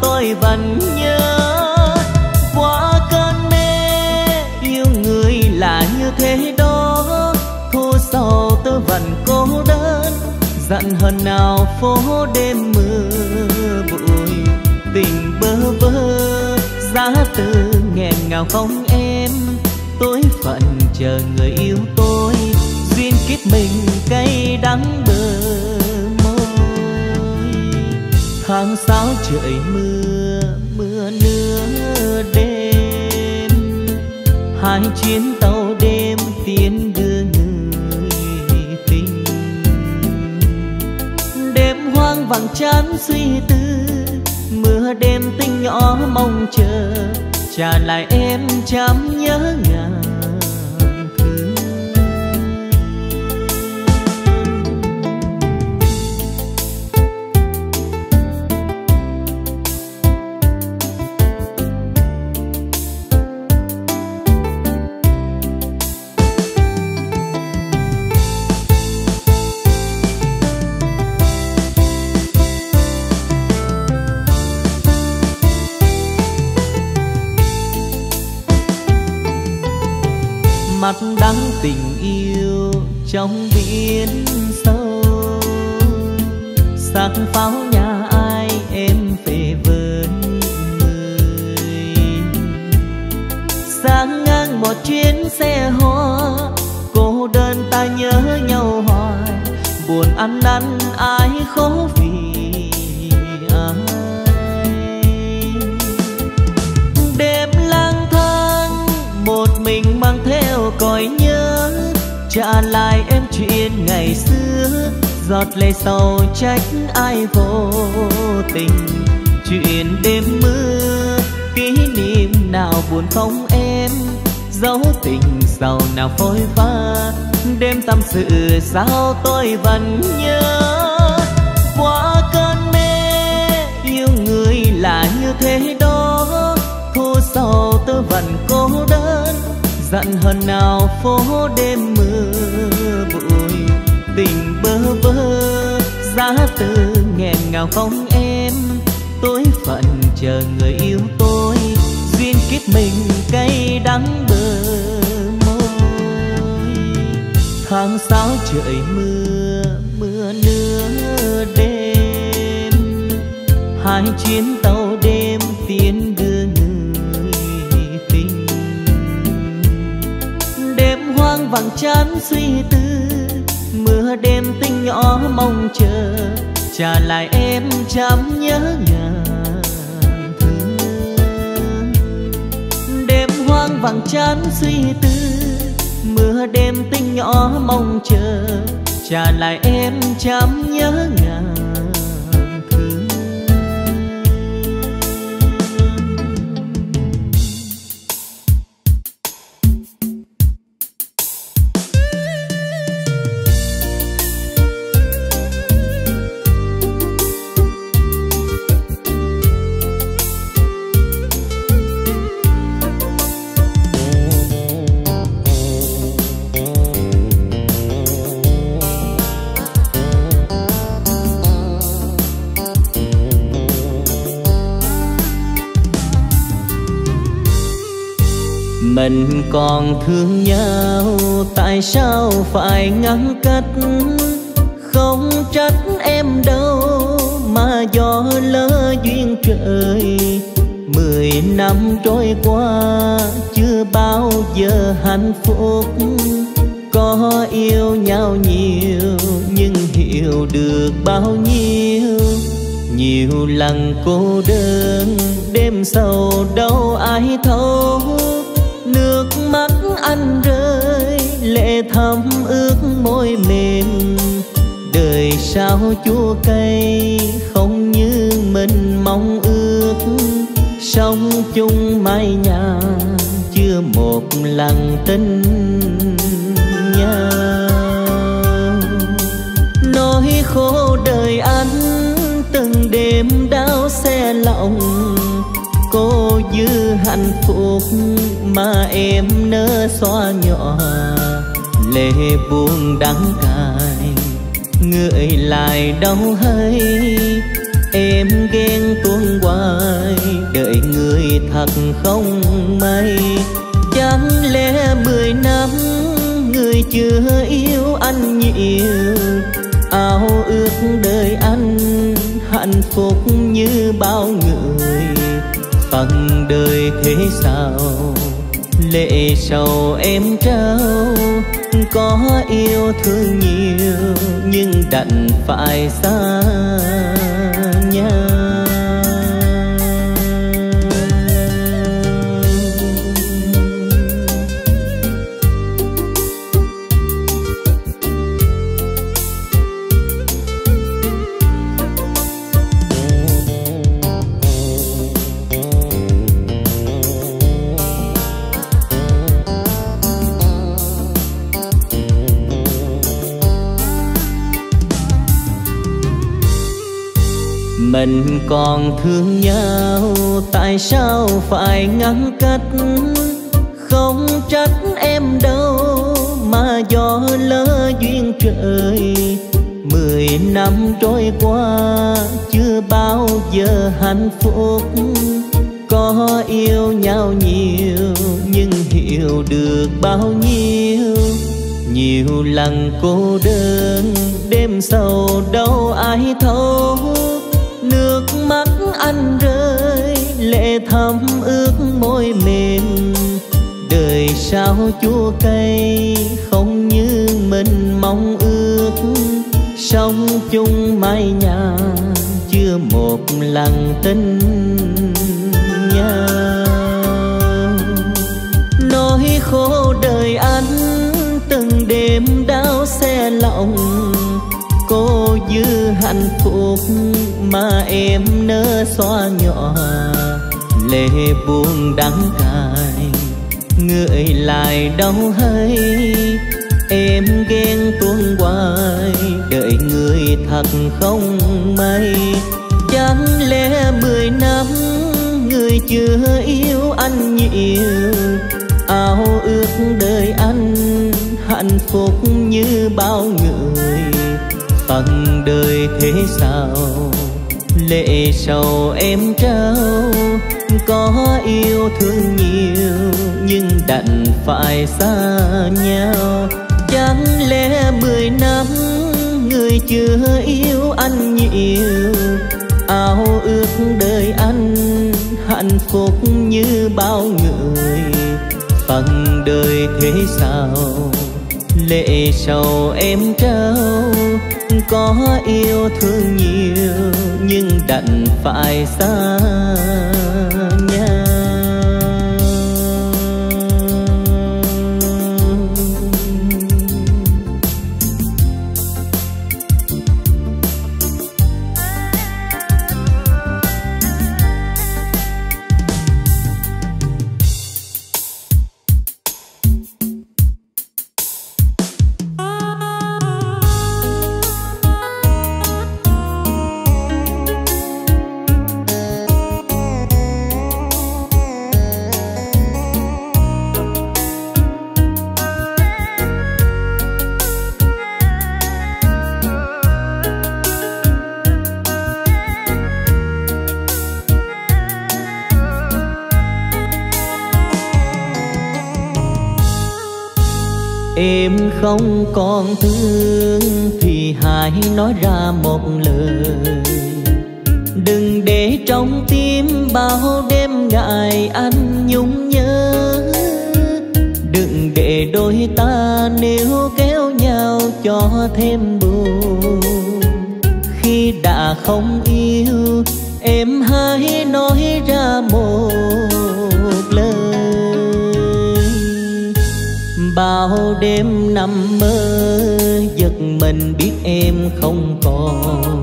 tôi vẫn nhớ. Qua cơn mê, yêu người là như thế đó. Thu sầu tôi vẫn cô đơn, giận hờn nào phố đêm mưa bụi. Tình bơ vơ, giá từ nghẹn ngào không em. Tôi phận chờ người yêu tôi, duyên kiếp mình cay đắng bờ tháng sáu trời mưa mưa nửa đêm. Hai chuyến tàu đêm tiến đưa người tình. Đêm hoang vắng chán suy tư, mưa đêm tinh nhỏ mong chờ. Trả lại em chăm nhớ ngàn trả lại em chuyện ngày xưa, giọt lệ sầu trách ai vô tình. Chuyện đêm mưa, kỷ niệm nào buồn không em? Dấu tình sầu nào phôi pha? Đêm tâm sự sao tôi vẫn nhớ? Qua cơn mê, yêu người là như thế đó. Thu sầu tôi vẫn cô đơn dặn hơn nào phố đêm mưa bụi, tình bơ vơ, giá từ nghẹn ngào không em. Tôi phận chờ người yêu tôi, duyên kiếp mình cay đắng bờ môi. Tháng sáu trời mưa mưa nửa đêm, hai chuyến tàu vàng vắng chán suy tư, mưa đêm tinh nhỏ mong chờ, trả lại em chăm nhớ ngàn thương. Đêm hoang vắng chán suy tư, mưa đêm tinh nhỏ mong chờ, trả lại em chăm nhớ ngàn còn thương nhau, tại sao phải ngăn cách? Không trách em đâu, mà do lỡ duyên trời. Mười năm trôi qua, chưa bao giờ hạnh phúc. Có yêu nhau nhiều, nhưng hiểu được bao nhiêu? Nhiều lần cô đơn, đêm sầu đâu ai thấu mắt rơi, lệ thấm ướt môi mềm. Đời sao chua cay, không như mình mong ước. Sống chung mái nhà, chưa một lần tin nhau. Nỗi khổ đời anh, từng đêm đau xe lòng cô dư hạnh phúc mà em nỡ xóa nhỏ. Lệ buồn đắng cay, người lại đau hay? Em ghen tuông hoài, đợi người thật không may. Chẳng lẽ mười năm người chưa yêu anh nhiều? Ao ước đời anh hạnh phúc như bao người. Phần đời thế sao? Lệ sầu em trao. Có yêu thương nhiều nhưng đành phải xa. Còn thương nhau, tại sao phải ngăn cách? Không trách em đâu, mà do lỡ duyên trời. Mười năm trôi qua, chưa bao giờ hạnh phúc. Có yêu nhau nhiều, nhưng hiểu được bao nhiêu? Nhiều lần cô đơn, đêm sầu đâu ai thấu anh rơi, lệ thấm ướt môi mềm. Đời sao chua cay, không như mình mong ước. Sống chung mái nhà, chưa một lần tin. Hạnh phúc mà em nỡ xóa nhỏ. Lệ buồn đắng cay, người lại đau hay? Em ghen tuôn hoài, đợi người thật không may. Chẳng lẽ mười năm người chưa yêu anh nhiều? Ao ước đời anh hạnh phúc như bao người bằng đời thế sao? Lệ sầu em trao, có yêu thương nhiều, nhưng đành phải xa nhau. Chẳng lẽ mười năm người chưa yêu anh nhiều? Ao ước đời anh hạnh phúc như bao người. Phần đời thế sao? Lệ sầu em trao. Có yêu thương nhiều nhưng đành phải xa. Không còn thương thì hãy nói ra một lời. Đừng để trong tim bao đêm ngày anh nhung nhớ. Đừng để đôi ta nếu kéo nhau cho thêm buồn. Khi đã không yêu, em hãy nói ra một bao đêm nằm mơ giật mình biết em không còn.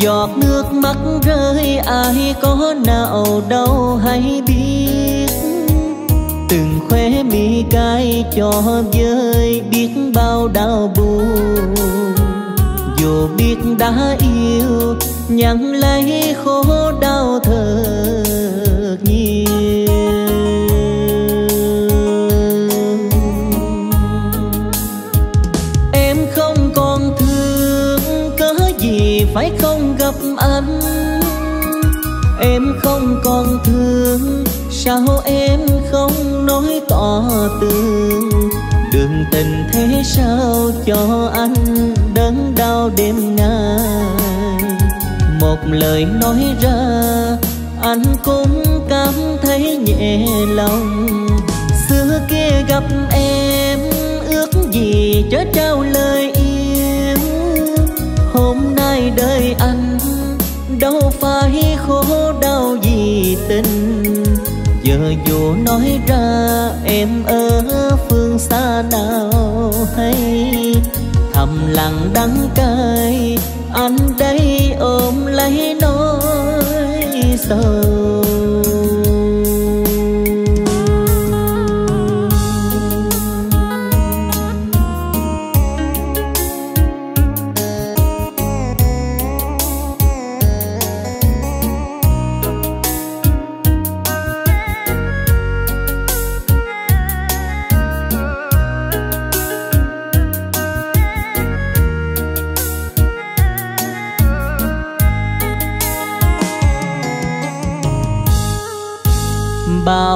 Giọt nước mắt rơi, ai có nào đâu hay biết. Từng khóe mi cay cho vơi, biết bao đau buồn. Dù biết đã yêu nhận lấy khổ đau thật em không còn thương, sao em không nói tỏ tương đường tình thế sao cho anh đớn đau đêm nay? một lời nói ra, anh cũng cảm thấy nhẹ lòng. Xưa kia gặp em, ước gì chớ trao lời yêu. Hôm nay đời anh đâu phải khổ đau gì tình. Giờ dù nói ra em ở phương xa nào hay, thầm lặng đắng cay, anh đây ôm lấy nỗi sầu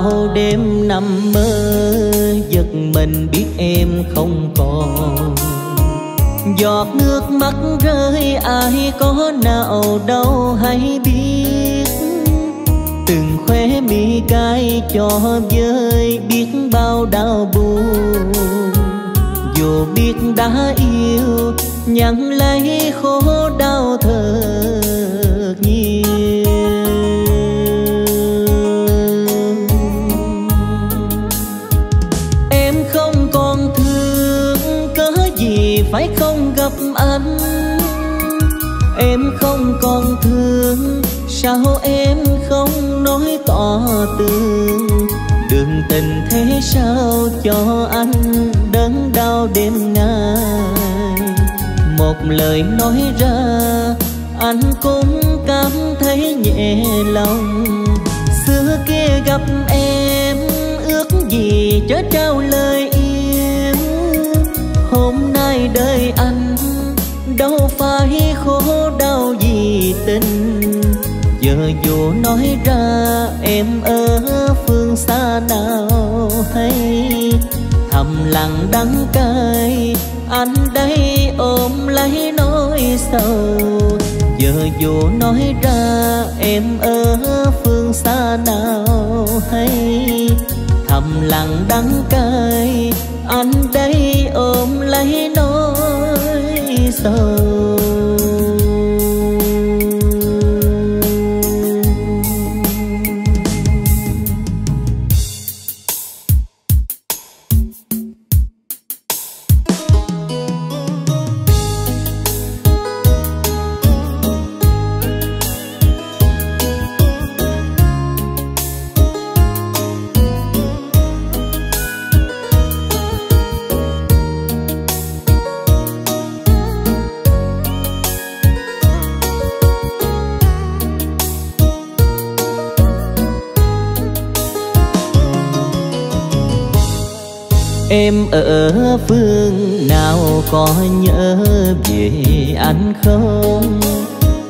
bao đêm nằm mơ, giật mình biết em không còn. Giọt nước mắt rơi, ai có nào đâu hay biết. Từng khóe mi cay cho vơi, biết bao đau buồn. Dù biết đã yêu nhận lấy khổ đau thật em không còn thương, sao em không nói tỏ tường đường tình thế sao cho anh đớn đau đêm nay? Một lời nói ra, anh cũng cảm thấy nhẹ lòng. Xưa kia gặp em, ước gì chớ trao lời yêu. Hôm nay đời anh đâu phải khổ đau gì tình. Giờ dù nói ra em ở phương xa nào hay, thầm lặng đắng cay, anh đây ôm lấy nỗi sầu. Giờ dù nói ra em ở phương xa nào hay, thầm lặng đắng cay, anh đây ôm lấy nỗi có nhớ về anh không?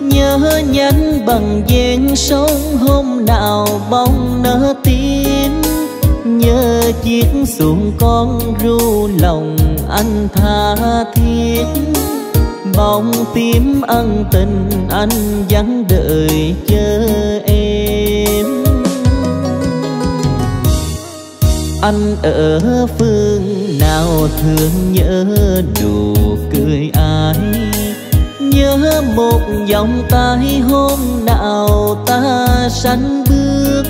Nhớ nhắn bằng gian sông hôm nào bóng nở tím. Nhớ nhớ chiếc xuồng con ru lòng anh tha thiết. Bóng tím ân tình anh vắng đợi chờ em. Anh ở phương sao thương nhớ nụ cười ai? Nhớ một vòng tay hôm nào ta sánh bước?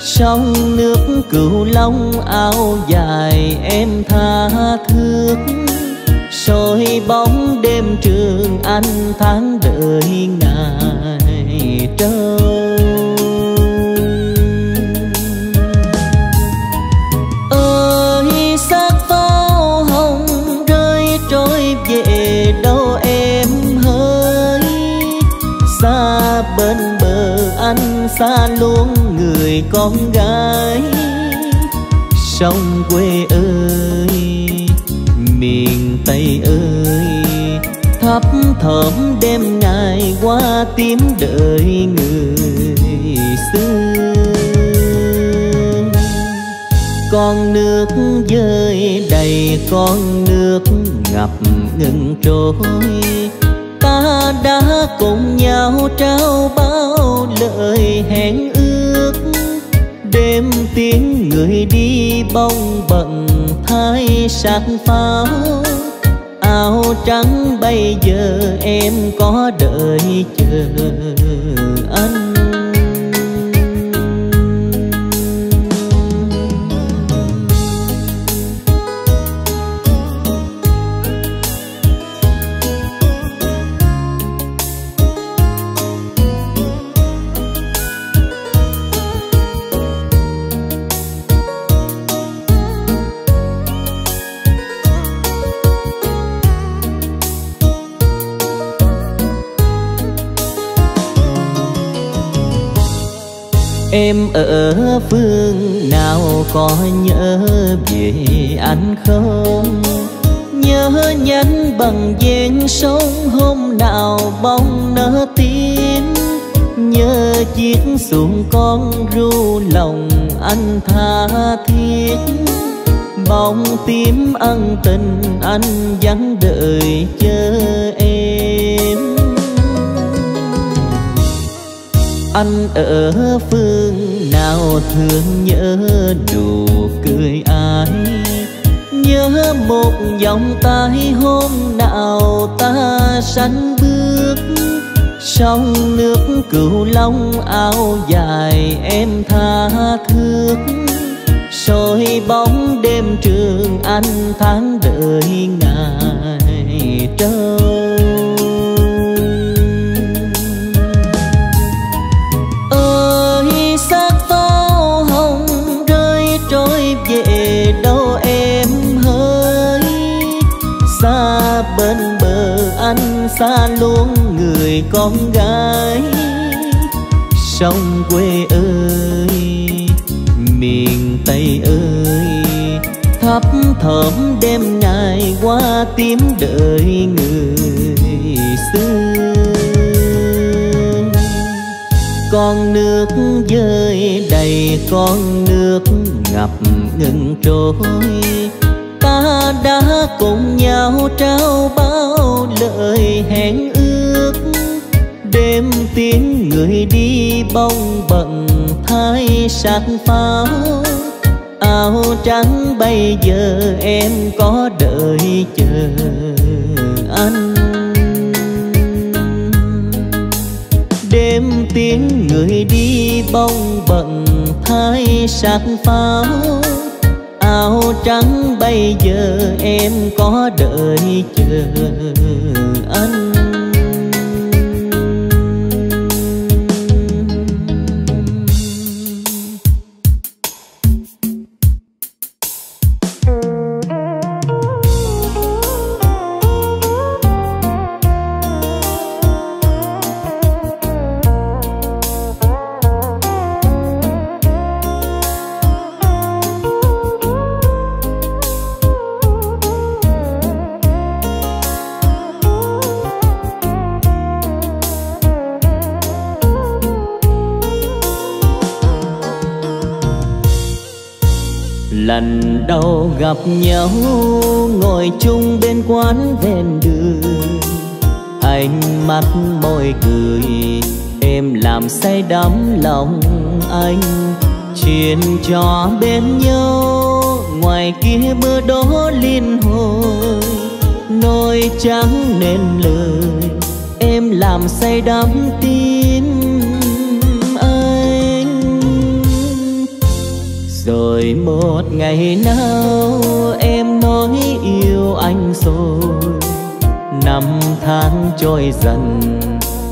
Sông nước cửu long áo dài em tha thước. Soi bóng đêm trường anh tháng đợi ngàn xa luôn người con gái sông quê ơi, miền tây ơi. Thấp thỏm đêm ngày qua tím đợi người xưa. Con nước dơi đầy con nước ngập ngừng trôi đã cùng nhau trao bao lời hẹn ước. Đêm tiếng người đi bông bận thay sạc pháo. Áo trắng bây giờ em có đợi chờ. Em ở phương nào có nhớ về anh không? Nhớ nhắn bằng gian sông hôm nào bóng nở tím. Nhớ chiếc xuồng con ru lòng anh tha thiết. Bóng tím ân tình anh vẫn đợi chờ em anh ở phương nào thương nhớ nụ cười ai? Nhớ một vòng tay hôm nào ta sánh bước sông nước cửu long áo dài em tha thước. Soi bóng đêm trường anh tháng đợi ngày trâu. Xa luôn người con gái sông quê ơi, miền tây ơi. Thấp thỏm đêm ngày qua tím đợi người xưa. Con nước rơi đầy con nước ngập ngừng trôi. Ta đã cùng nhau trao bao lời hẹn ước. Đêm tiếng người đi bông bận thay sạc pháo. Áo trắng bây giờ em có đợi chờ anh đêm tiếng người đi bông bận thay sạc pháo sao trắng bây giờ em có đợi chờ anh? Gặp nhau, ngồi chung bên quán ven đường. Ánh mắt môi cười em làm say đắm lòng anh. Chuyện trò bên nhau, ngoài kia mưa đó liên hồi. Nỗi trắng nên lời, em làm say đắm tim. Rồi một ngày nào em nói yêu anh rồi, năm tháng trôi dần,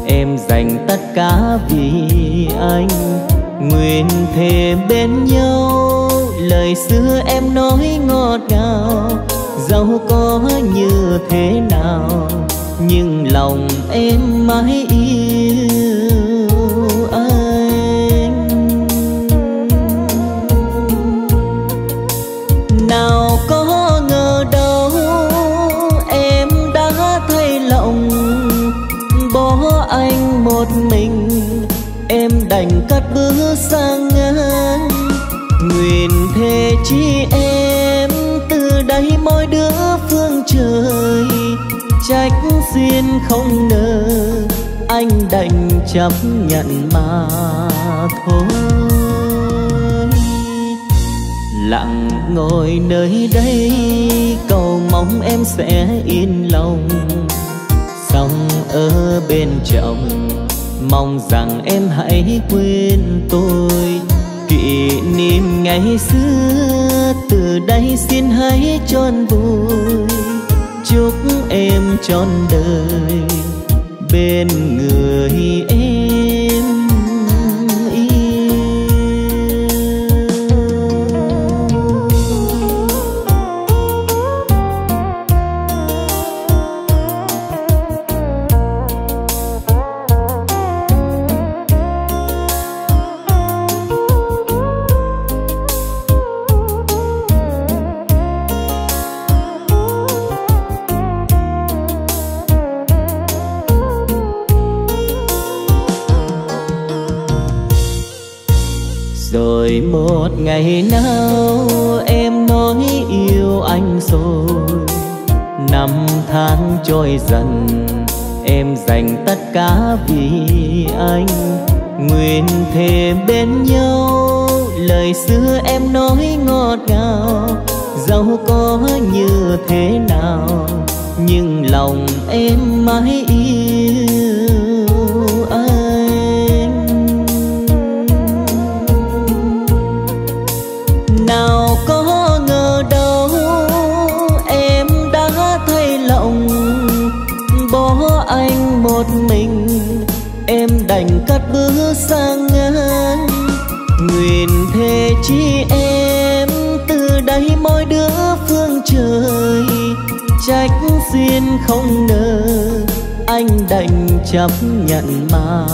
em dành tất cả vì anh. Nguyện thề bên nhau, lời xưa em nói ngọt ngào dẫu có như thế nào, nhưng lòng em mãi yêu. Bước sang ngang nguyện thề chi em từ đây mỗi đứa phương trời. Trách duyên không nỡ, anh đành chấp nhận mà thôi. Lặng ngồi nơi đây, cầu mong em sẽ yên lòng. Xong ở bên chồng mong rằng em hãy quên tôi. Kỷ niệm ngày xưa, từ đây xin hãy tròn vui chúc em trọn đời bên người em. Ngày nào em nói yêu anh rồi, năm tháng trôi dần, em dành tất cả vì anh. Nguyện thề bên nhau, lời xưa em nói ngọt ngào dẫu có như thế nào, nhưng lòng em mãi yêu. Sang ngang nguyện thề chi em từ đây mỗi đứa phương trời. Trách duyên không nỡ, anh đành chấp nhận mà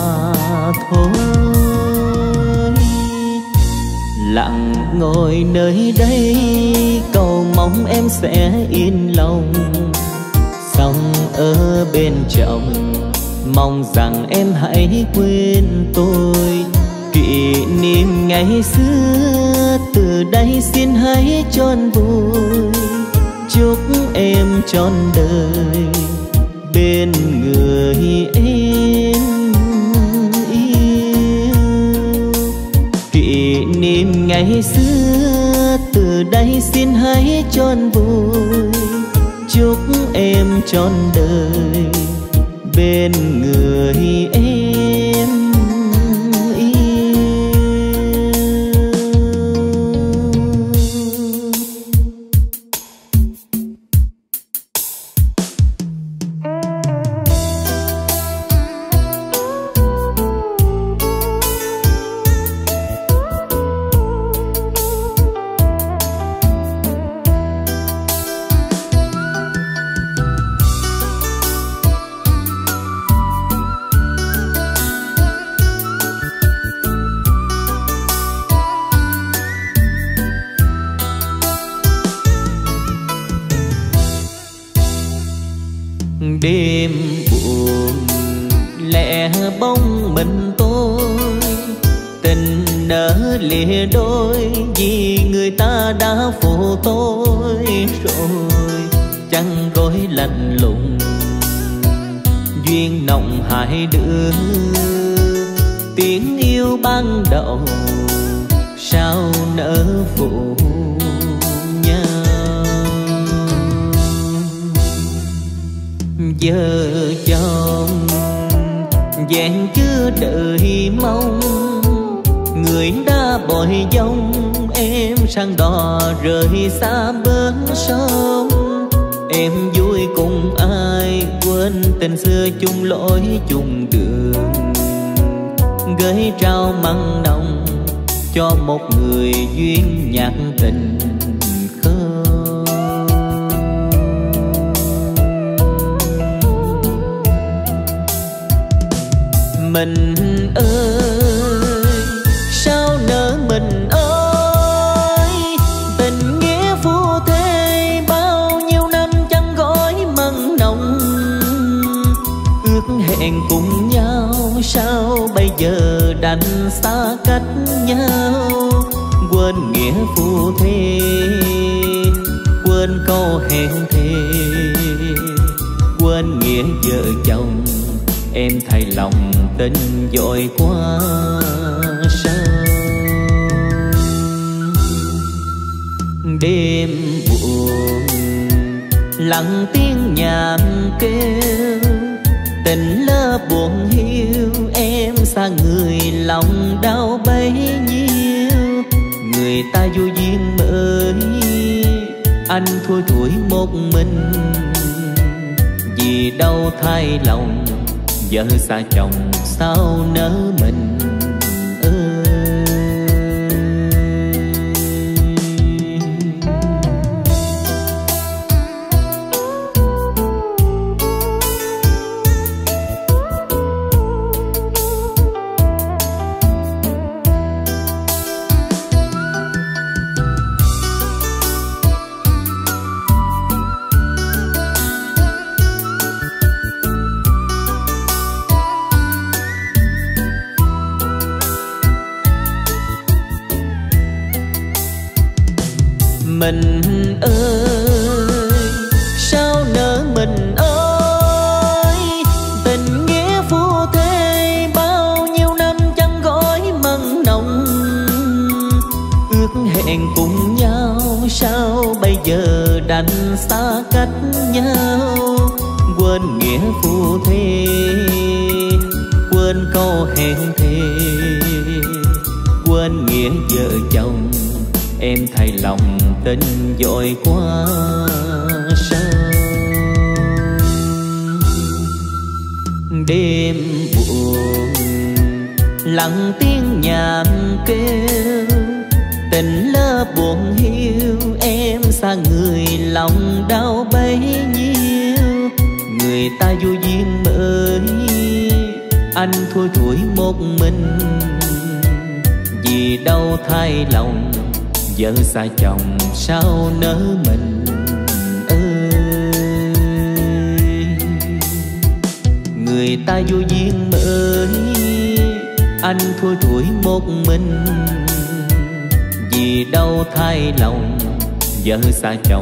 thôi. Lặng ngồi nơi đây, cầu mong em sẽ yên lòng. Xong ở bên chồng mong rằng em hãy quên tôi. Kỷ niệm ngày xưa, từ đây xin hãy tròn vui chúc em trọn đời bên người em yêu. Kỷ niệm ngày xưa, từ đây xin hãy tròn vui chúc em trọn đời bên người em. Vợ xa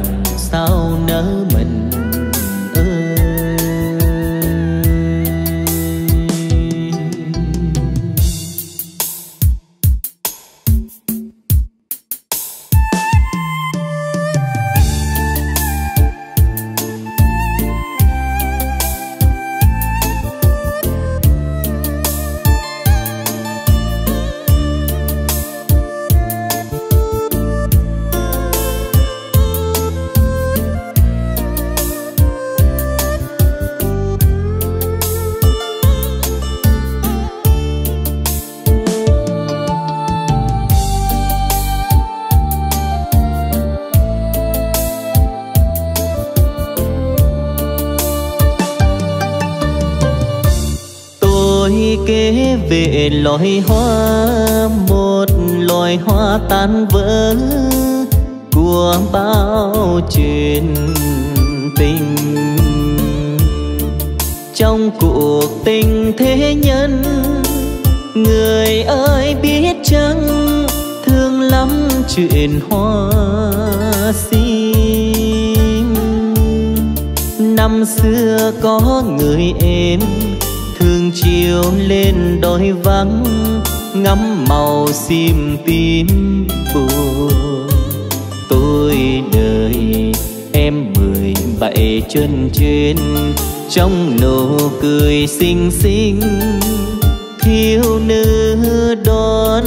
thiếu nữ đón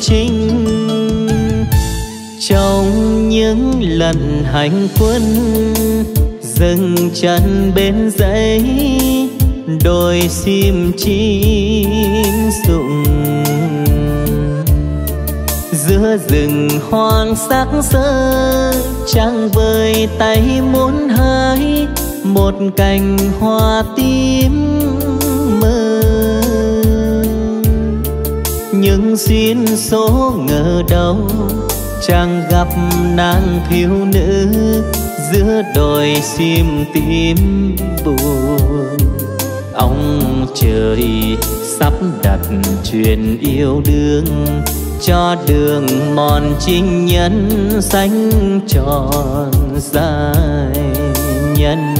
trinh, trong những lần hành quân dừng chân bên dãy đôi sim chim sụng giữa rừng hoang sắc sơ trăng vơi tay muốn hái một cành hoa tím. Nhưng duyên số ngờ đâu, chẳng gặp nàng thiếu nữ giữa đồi sim tím buồn. Ông trời sắp đặt chuyện yêu đương cho đường mòn chinh nhân xanh tròn dài nhân.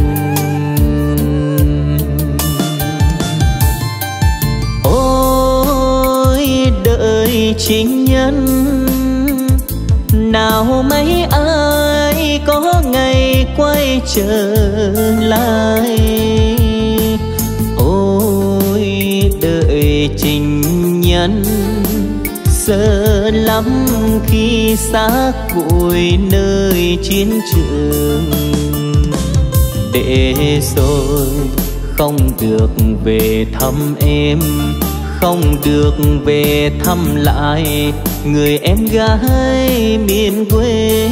Chính nhân. Nào mấy ai có ngày quay trở lại? Ôi, đợi chính nhân. Sợ lắm khi xác cùi nơi chiến trường. Để rồi không được về thăm em không được về thăm lại người em gái miền quê.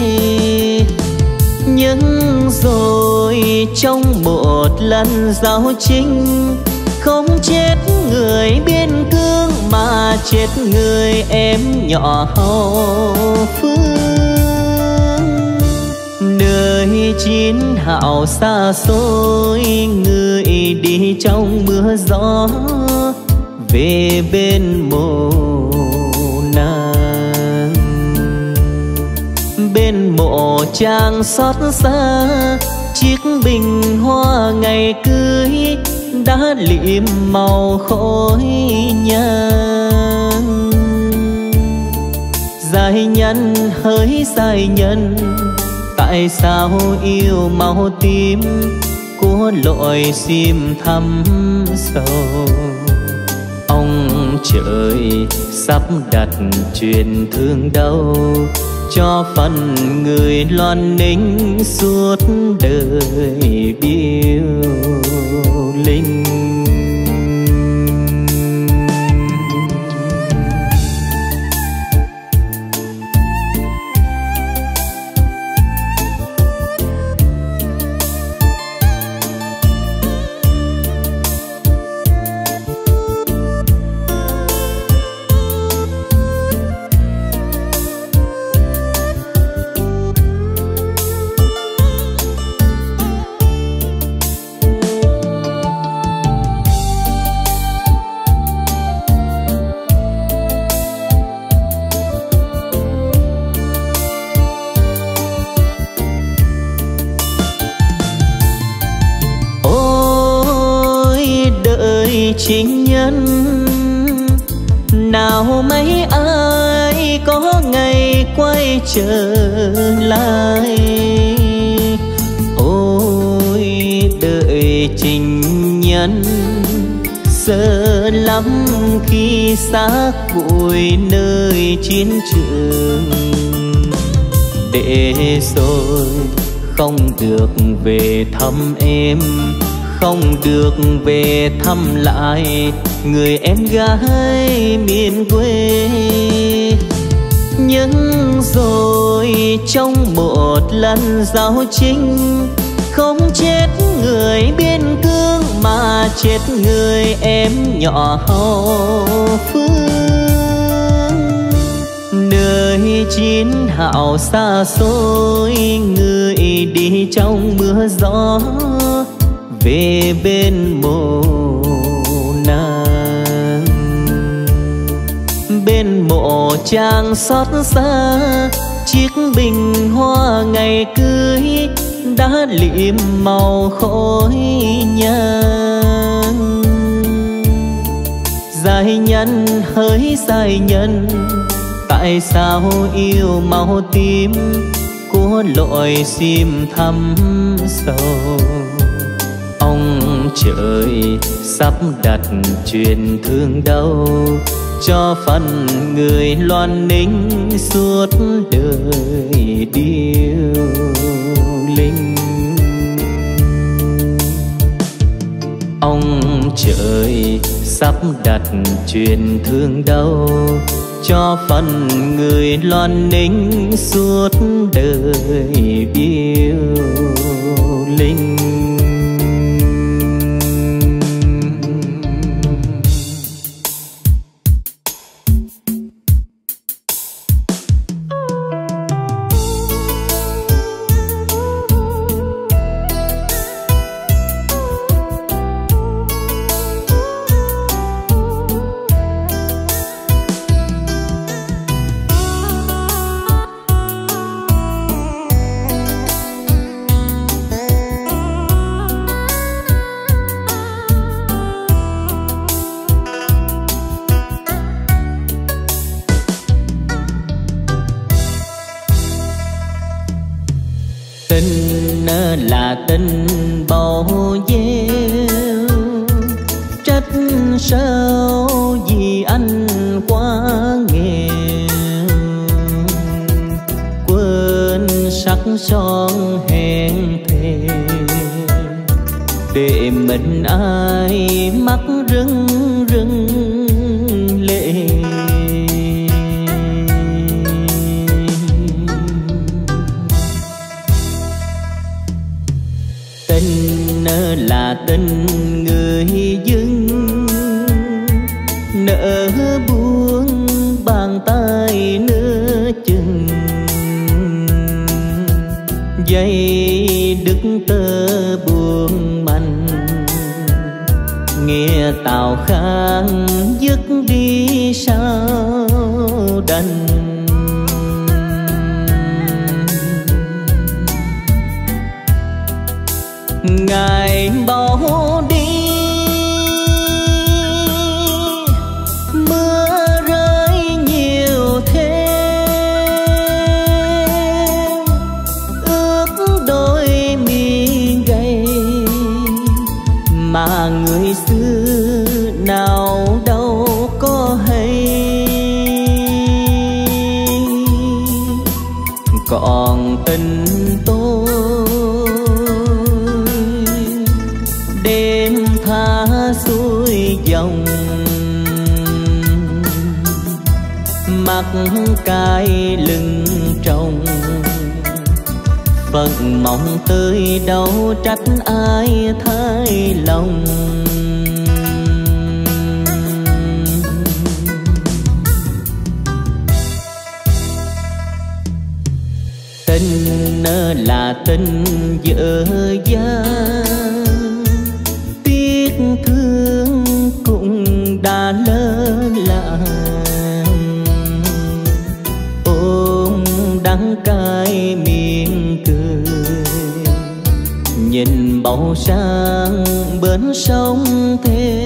Nhưng rồi trong một lần giao tranh không chết người biên cương mà chết người em nhỏ hậu phương. Nơi chín hào xa xôi, người đi trong mưa gió về bên mồ nàng. Bên mộ trang xót xa, chiếc bình hoa ngày cưới đã liệm màu khói nhang. Dài nhân hỡi dài nhân, tại sao yêu màu tím của lội sim thăm sầu? Trời sắp đặt truyền thương đau cho phần người loan ninh suốt đời biêu linh. Chính nhân. Nào mấy ai có ngày quay trở lại? Ôi, đợi trình nhân. Sợ lắm khi xác bụi nơi chiến trường. Để rồi không được về thăm em không được về thăm lại người em gái miền quê. Nhưng rồi trong một lần giao tranh không chết người biên cương mà chết người em nhỏ hậu phương. Nơi chín hào xa xôi, người đi trong mưa gió về bên mộ nàng. Bên mộ trang xót xa, chiếc bình hoa ngày cưới đã lịm màu khói nhang. Dài nhân hỡi dài nhân, tại sao yêu màu tím của lội sim thăm sầu? Trời sắp đặt truyền thương đâu cho phần người loan ninh suốt đời điêu linh. Ông trời sắp đặt truyền thương đâu cho phần người loan ninh suốt đời yêu linh. son hẹn thề. Để mình ai mắc dây đức tơ buông mạnh nghe tàu khang dứt đi sao đành. Ngài cái lưng trồng Phật mong tươi đâu trách ai thay lòng. Tình là tình giữa gian lớn sông thêm.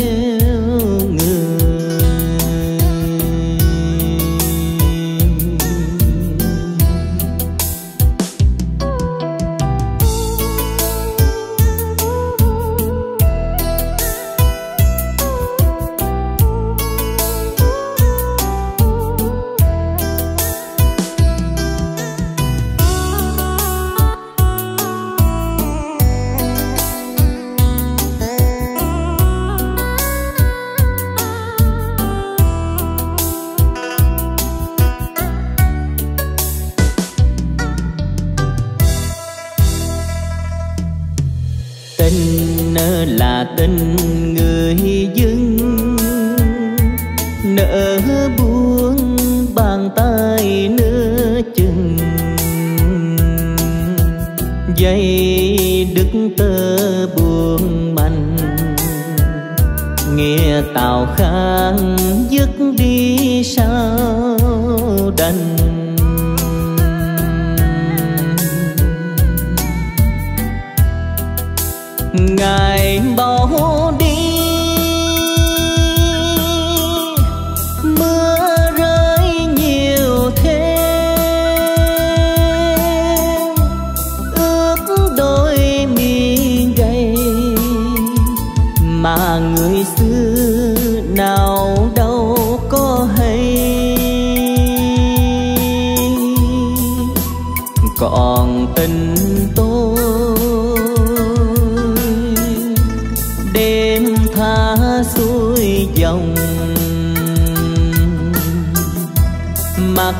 mắt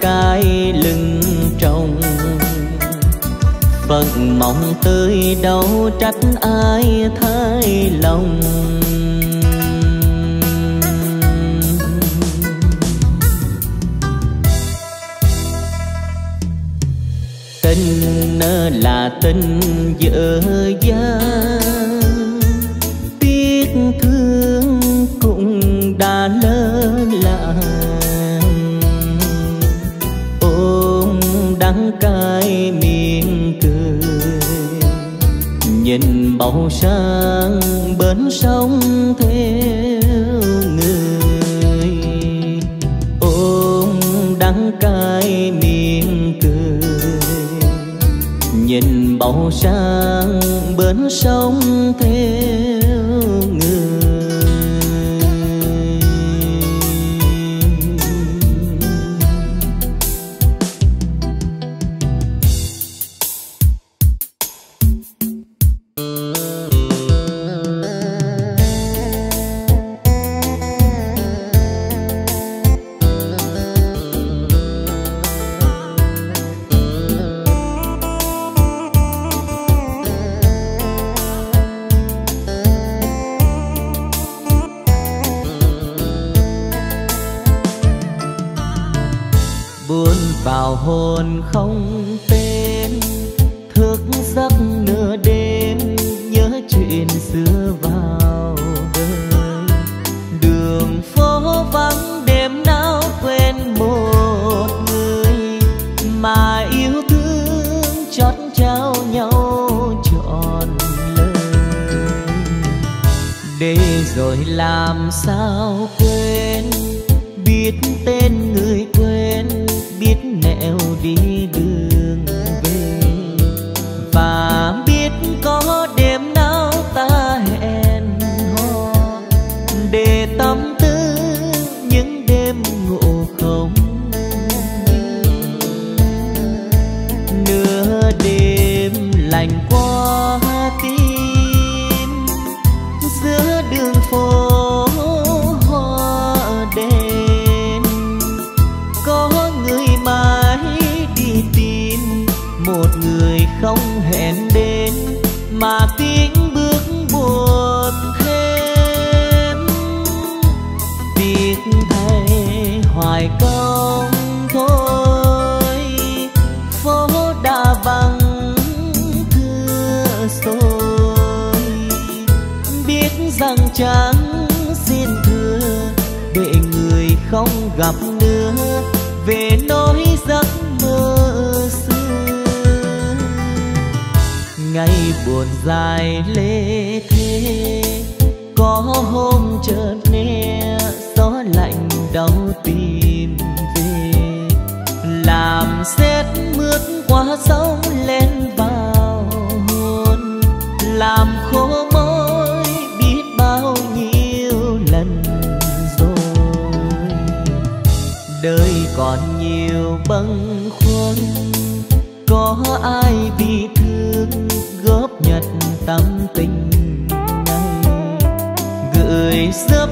cái lưng trồng Phật mong tươi đâu trách ai thay lòng. Tình là tình dở gia Tiếc thương cũng đã lớn lạc mãi mỉm cười. Nhìn bầu sáng bên sông theo người. Ôm đắng cay mỉm cười. Nhìn bầu sáng bên sông theo đời còn nhiều bâng khuâng. Có ai bị thương góp nhặt tâm tình này? Gửi sớm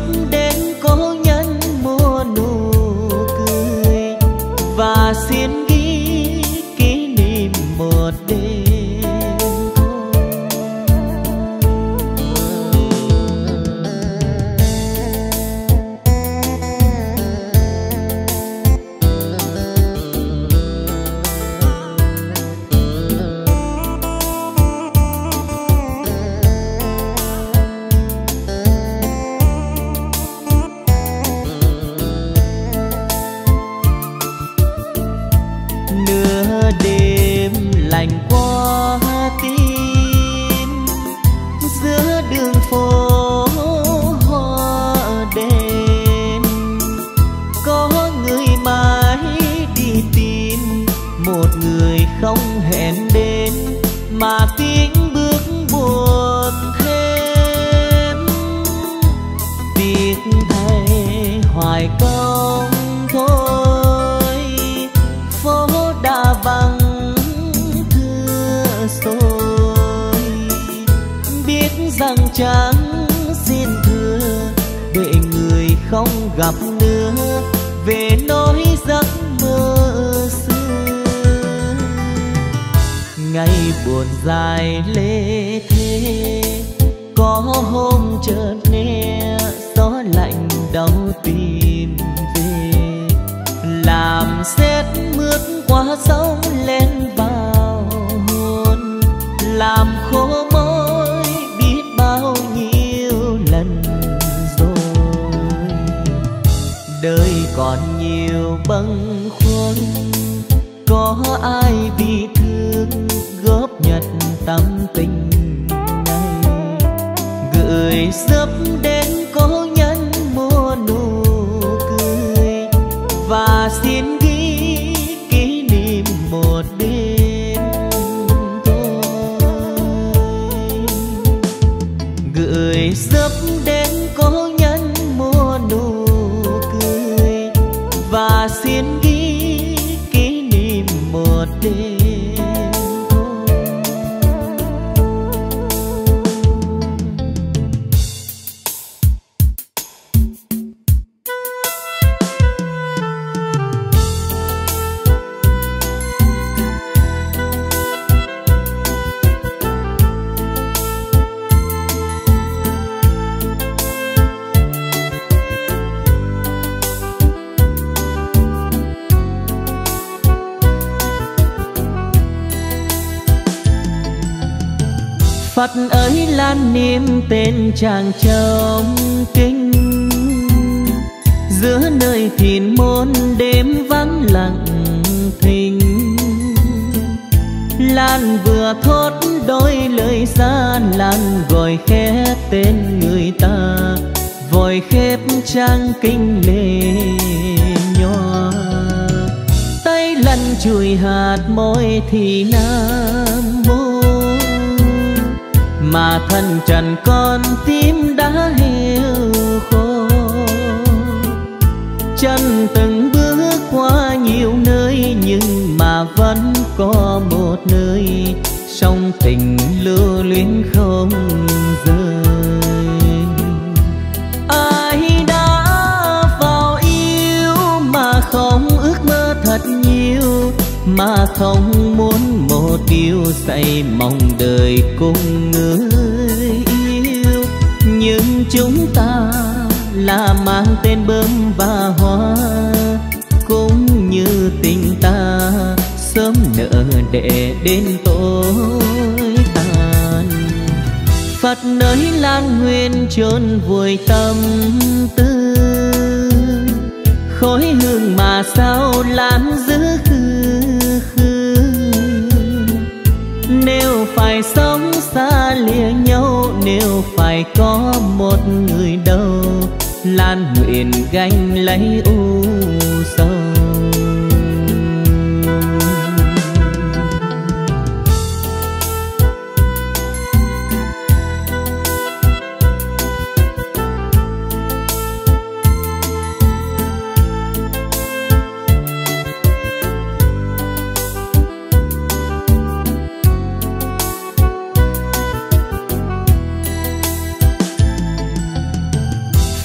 gian khép gọi khẽ tên người ta Vội khép trang kinh lệ nho, Tay lăn chùi hạt môi thì nam mô mà thân trần con tim đã hiu khô. Chân từng bước qua nhiều nơi nhưng mà vẫn có một nơi trong tình lưu luyến không rời. Ai đã vào yêu mà không ước mơ thật nhiều, mà không muốn một điều say mong đời cùng người yêu. Nhưng chúng ta là mang tên bơm và hoa sớm nợ để đến tối tàn. Phật nơi lan nguyên chôn vùi tâm tư. Khói hương mà sao lan giữ khư khư. Nếu phải sống xa lìa nhau, nếu phải có một người đâu, lan nguyện gánh lấy u sầu.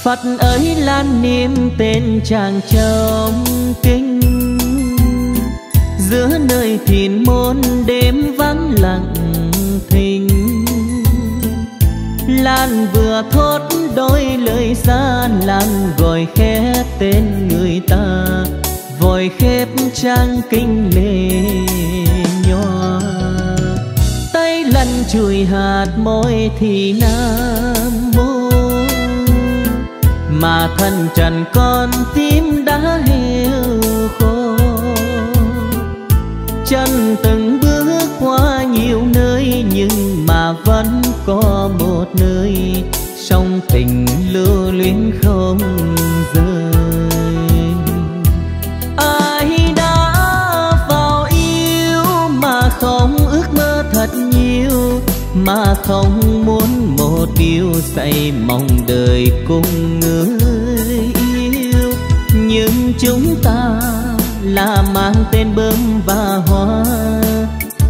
Phật ấy lan niềm tên chàng trong kinh Giữa nơi thìn môn đêm vắng lặng thinh Lan vừa thốt đôi lời xa Lan gọi khẽ tên người ta, Vội khép trang kinh lệ nhòa Tay lăn chùi hạt môi thì nam mô mà thân trần con tim đã hiu khô. Chân từng bước qua nhiều nơi nhưng mà vẫn có một nơi trong tình lưu luyến không rời. Ai đã vào yêu mà không ước mơ thật nhiều mà không muốn một điều say mong đời cùng người yêu. Nhưng chúng ta là mang tên bướm và hoa,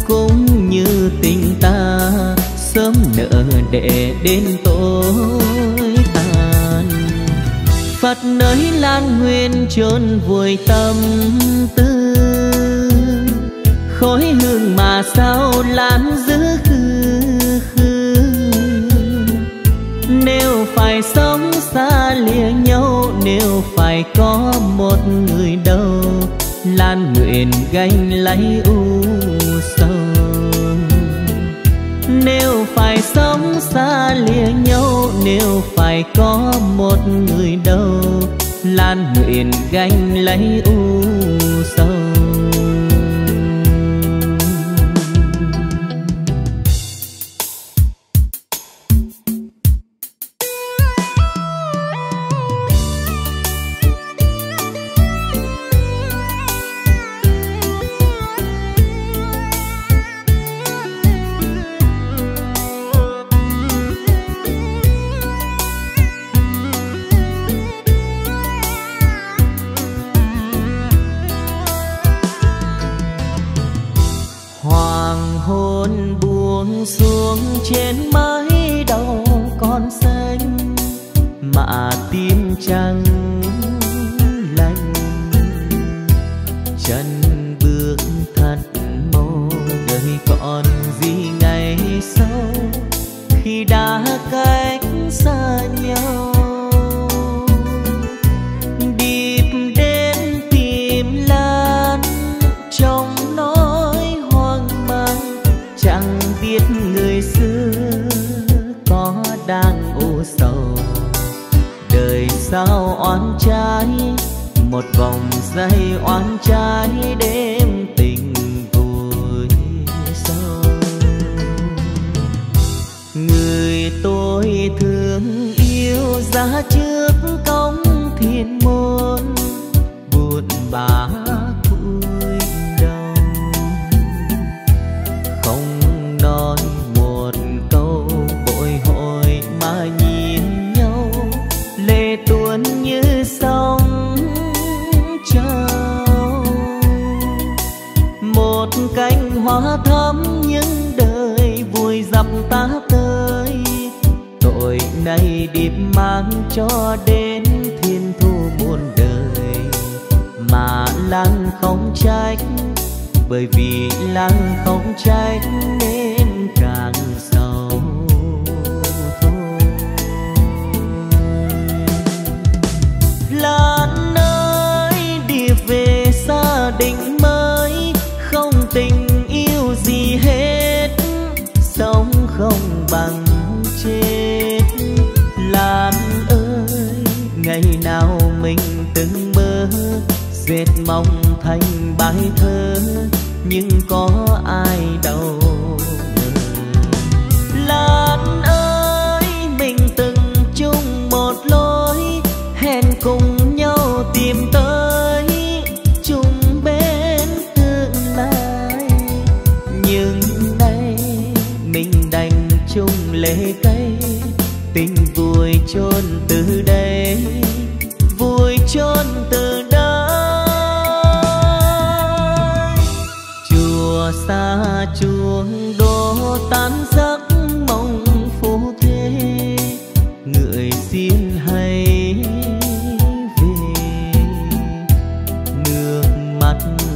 cũng như tình ta, sớm nợ để đến tối tàn. Phật nơi lan nguyên chôn vùi tâm tư khói hương mà sao lan giữ khư khư phải sống xa lìa nhau, nếu phải có một người đâu, lan nguyện gánh lấy u sầu. Nếu phải sống xa lìa nhau, nếu phải có một người đâu, lan nguyện gánh lấy u sầu. Bye.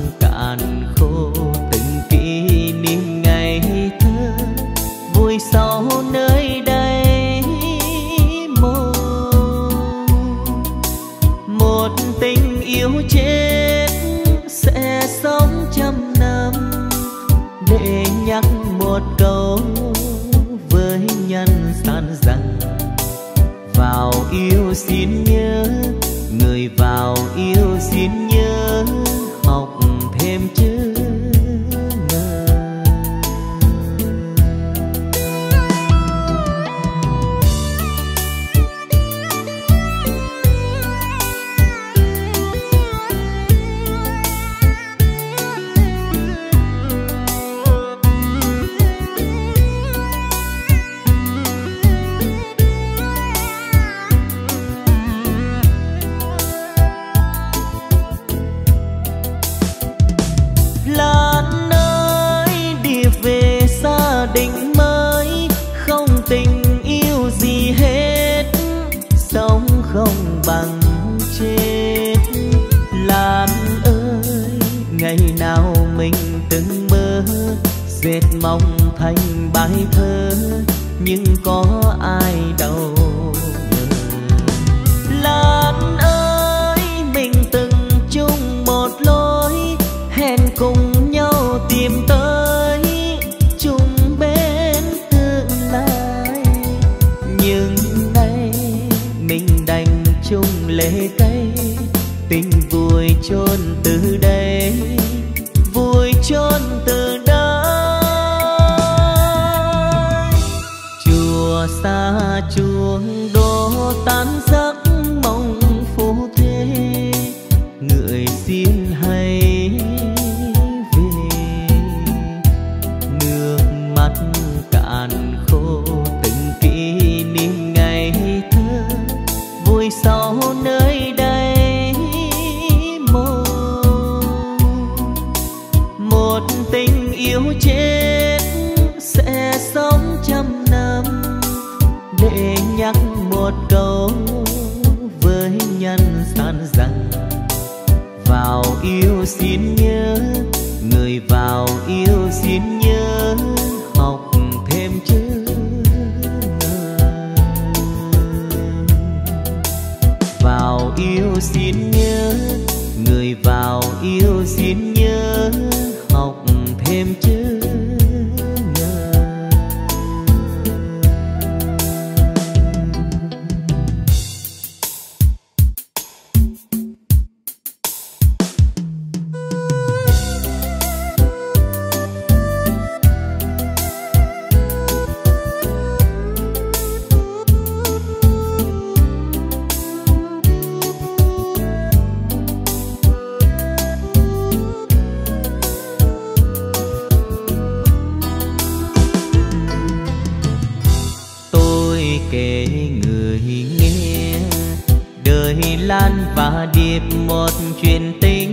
Lời lan và điệp một chuyện tình.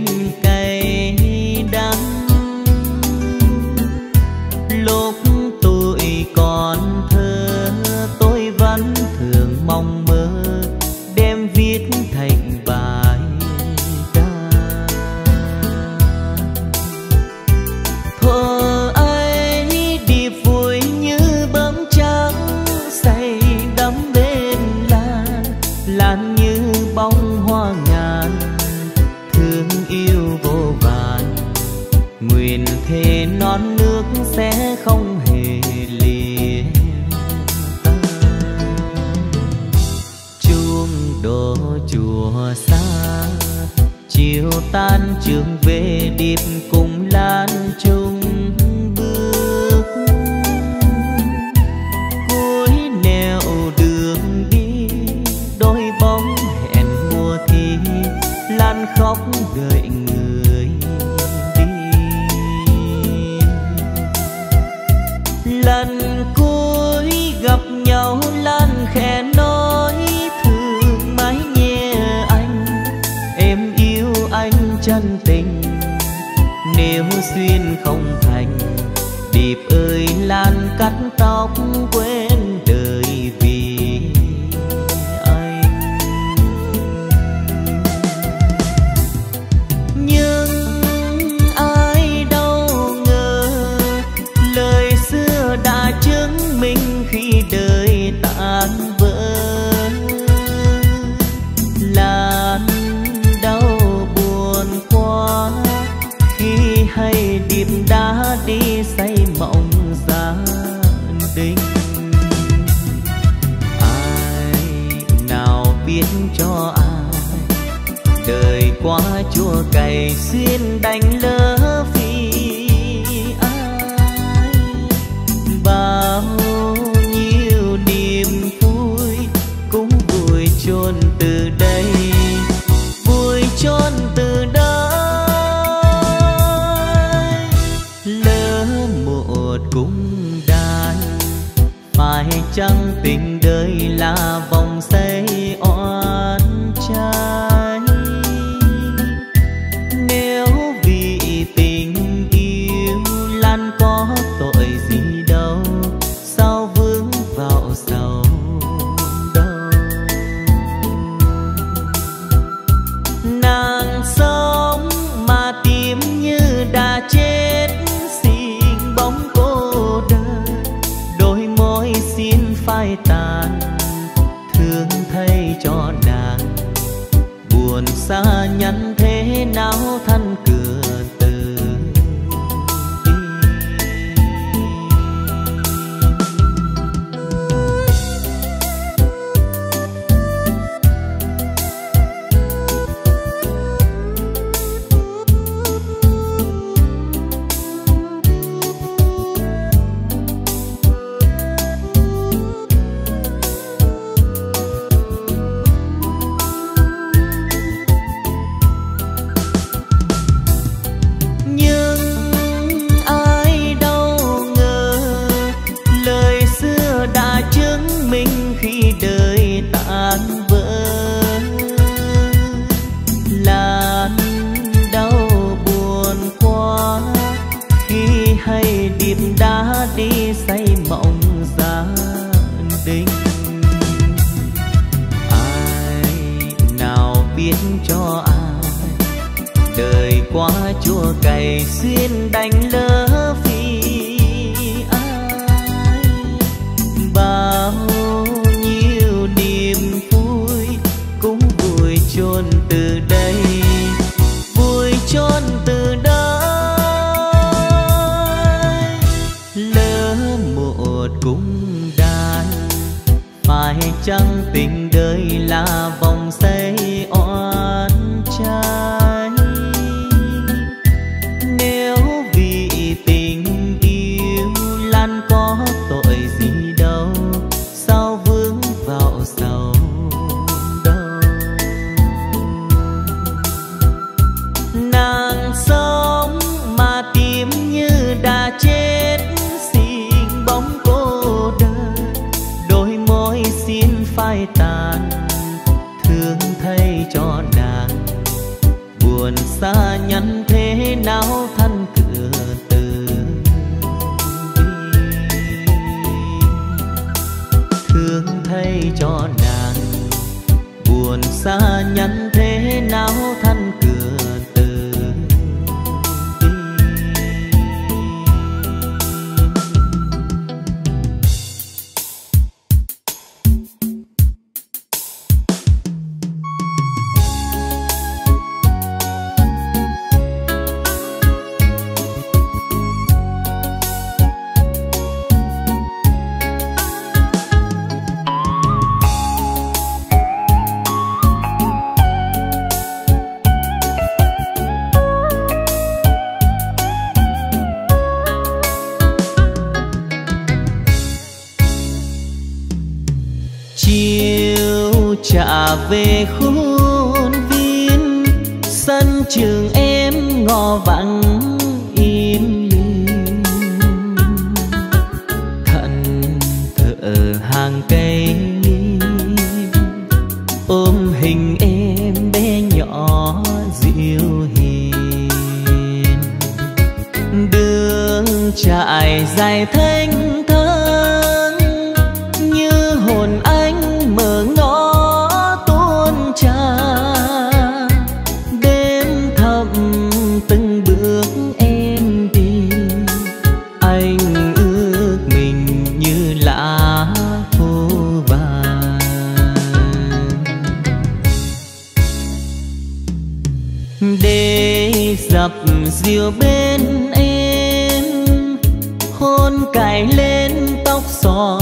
non cài lên tóc xõa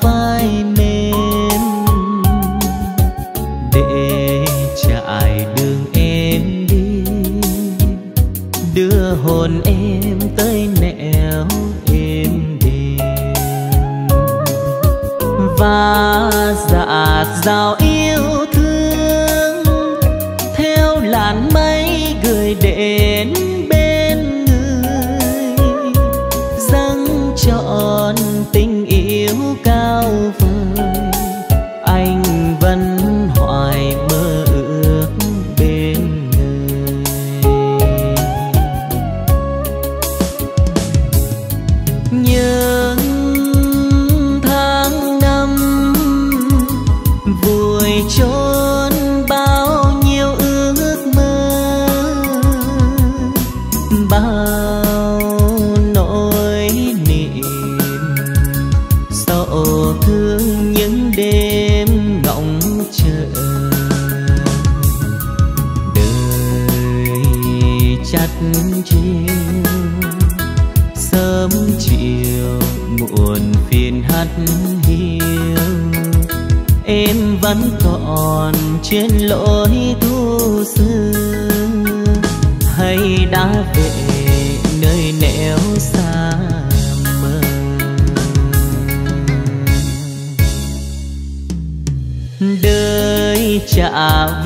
vai mềm. Để trải đường em đi, đưa hồn em tới nẻo em đi và dạt dào yêu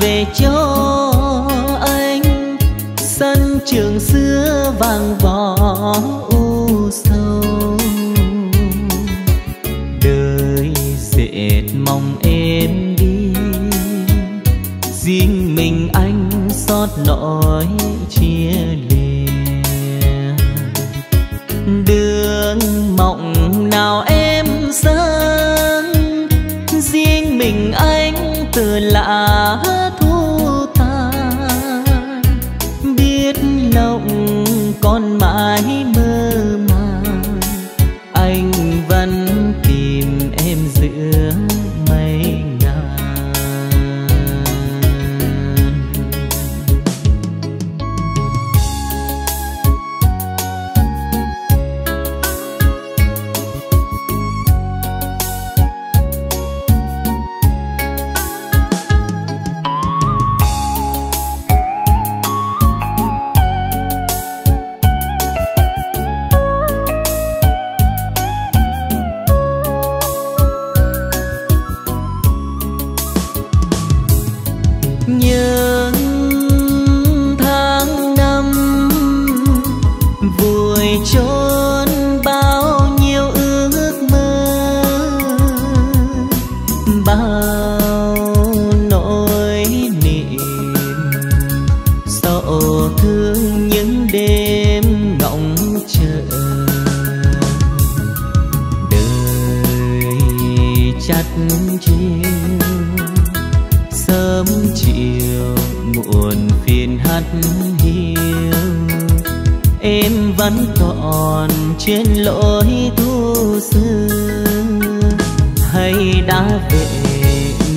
về cho anh. Sân trường xưa vàng vỏ u sâu đời dệt mong em đi. Riêng mình anh xót nỗi mắt hiu em vẫn còn trên lối thu xưa hay đã về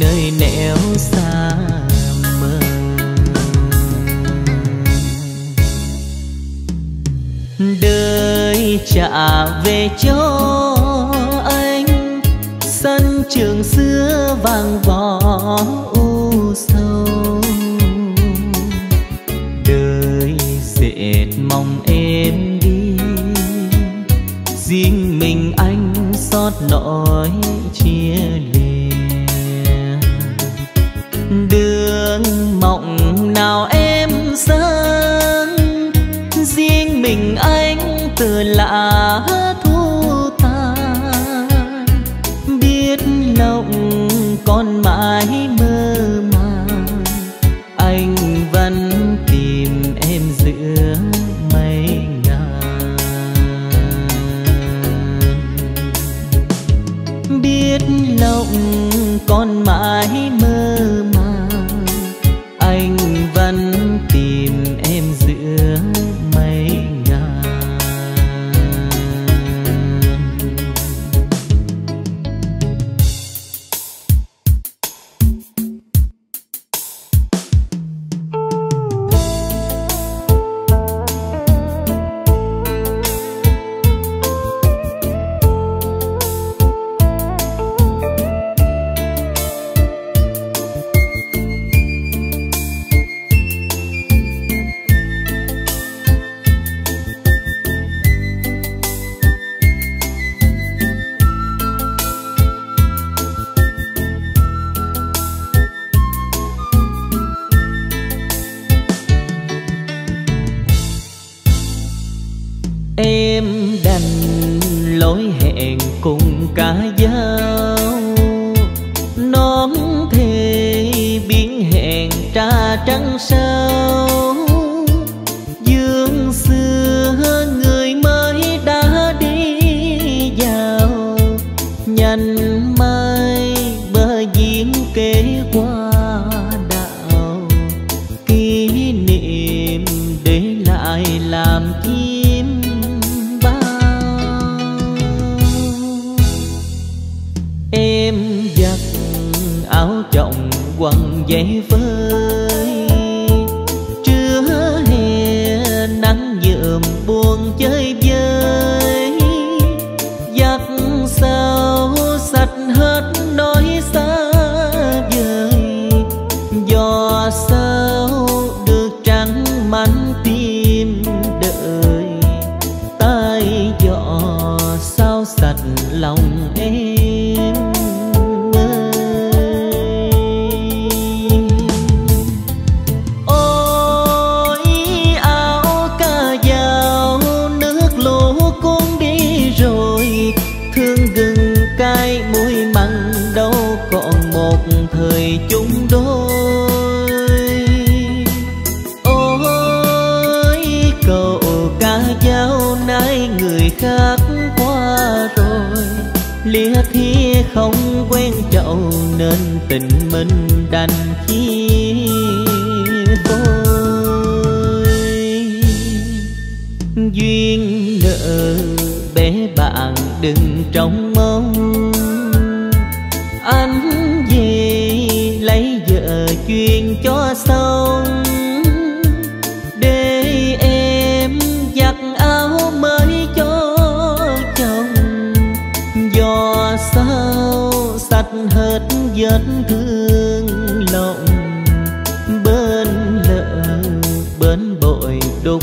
nơi nẻo xa mơ đời trả về cho anh, sân trường xưa vàng vỏ xót nỗi chia lìa đường mộng nào em sơn riêng mình anh từ lạ ôi cậu ca dao nay người khác qua rồi. Lìa thia không quen chậu nên tình mình đành chia phôi duyên nợ bé bạn đừng trong mong. Anh chuyện cho xong. Để em giặt áo mới cho chồng. Do sao sạch hết vết thương lòng. Bên lỡ bên bội đục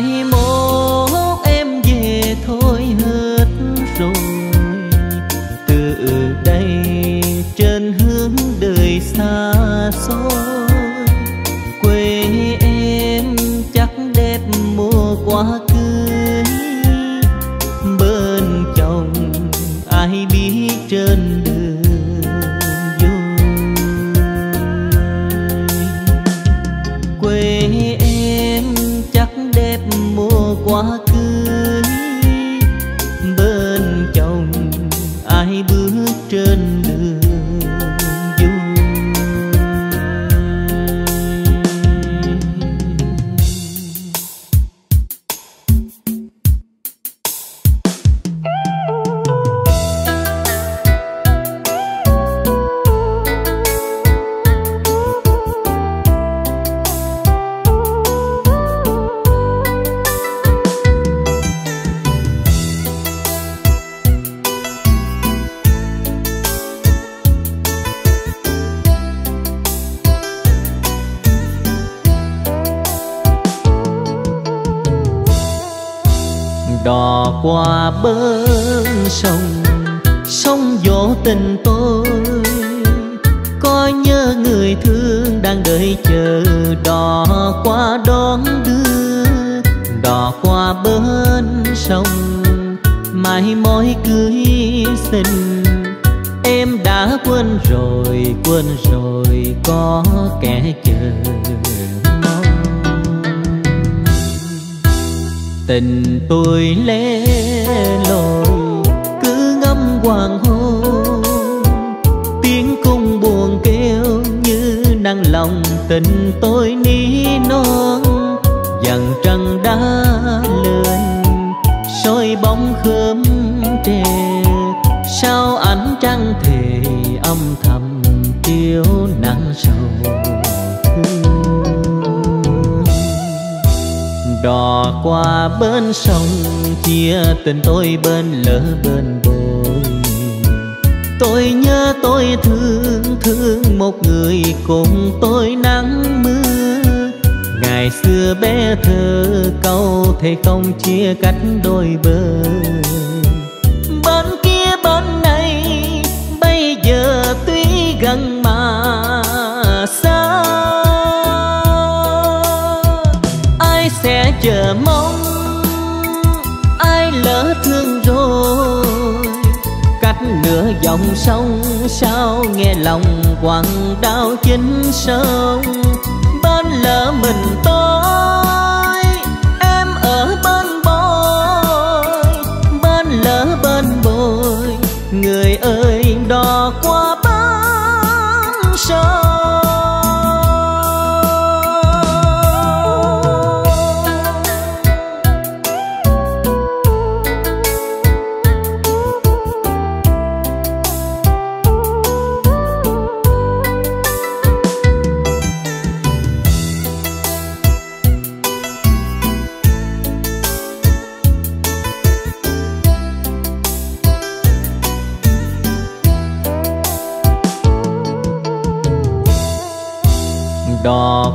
Mahimo.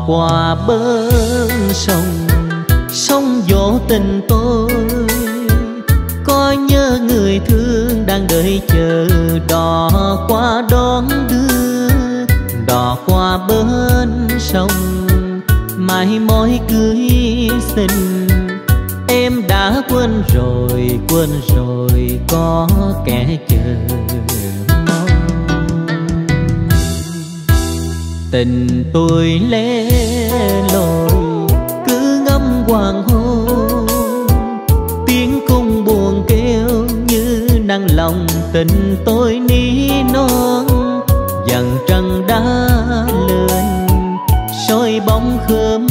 qua bến sông sông vô tình tôi. Có nhớ người thương đang đợi chờ, đò qua đón đưa, đò qua bến sông. Mai mối cưới xin em đã quên rồi quên rồi có kẻ chờ. Tình tôi lẻ loi cứ ngâm hoàng hôn. Tiếng cung buồn kêu như nặng lòng tình tôi ní non. Dần trăng đã lên, soi bóng khóm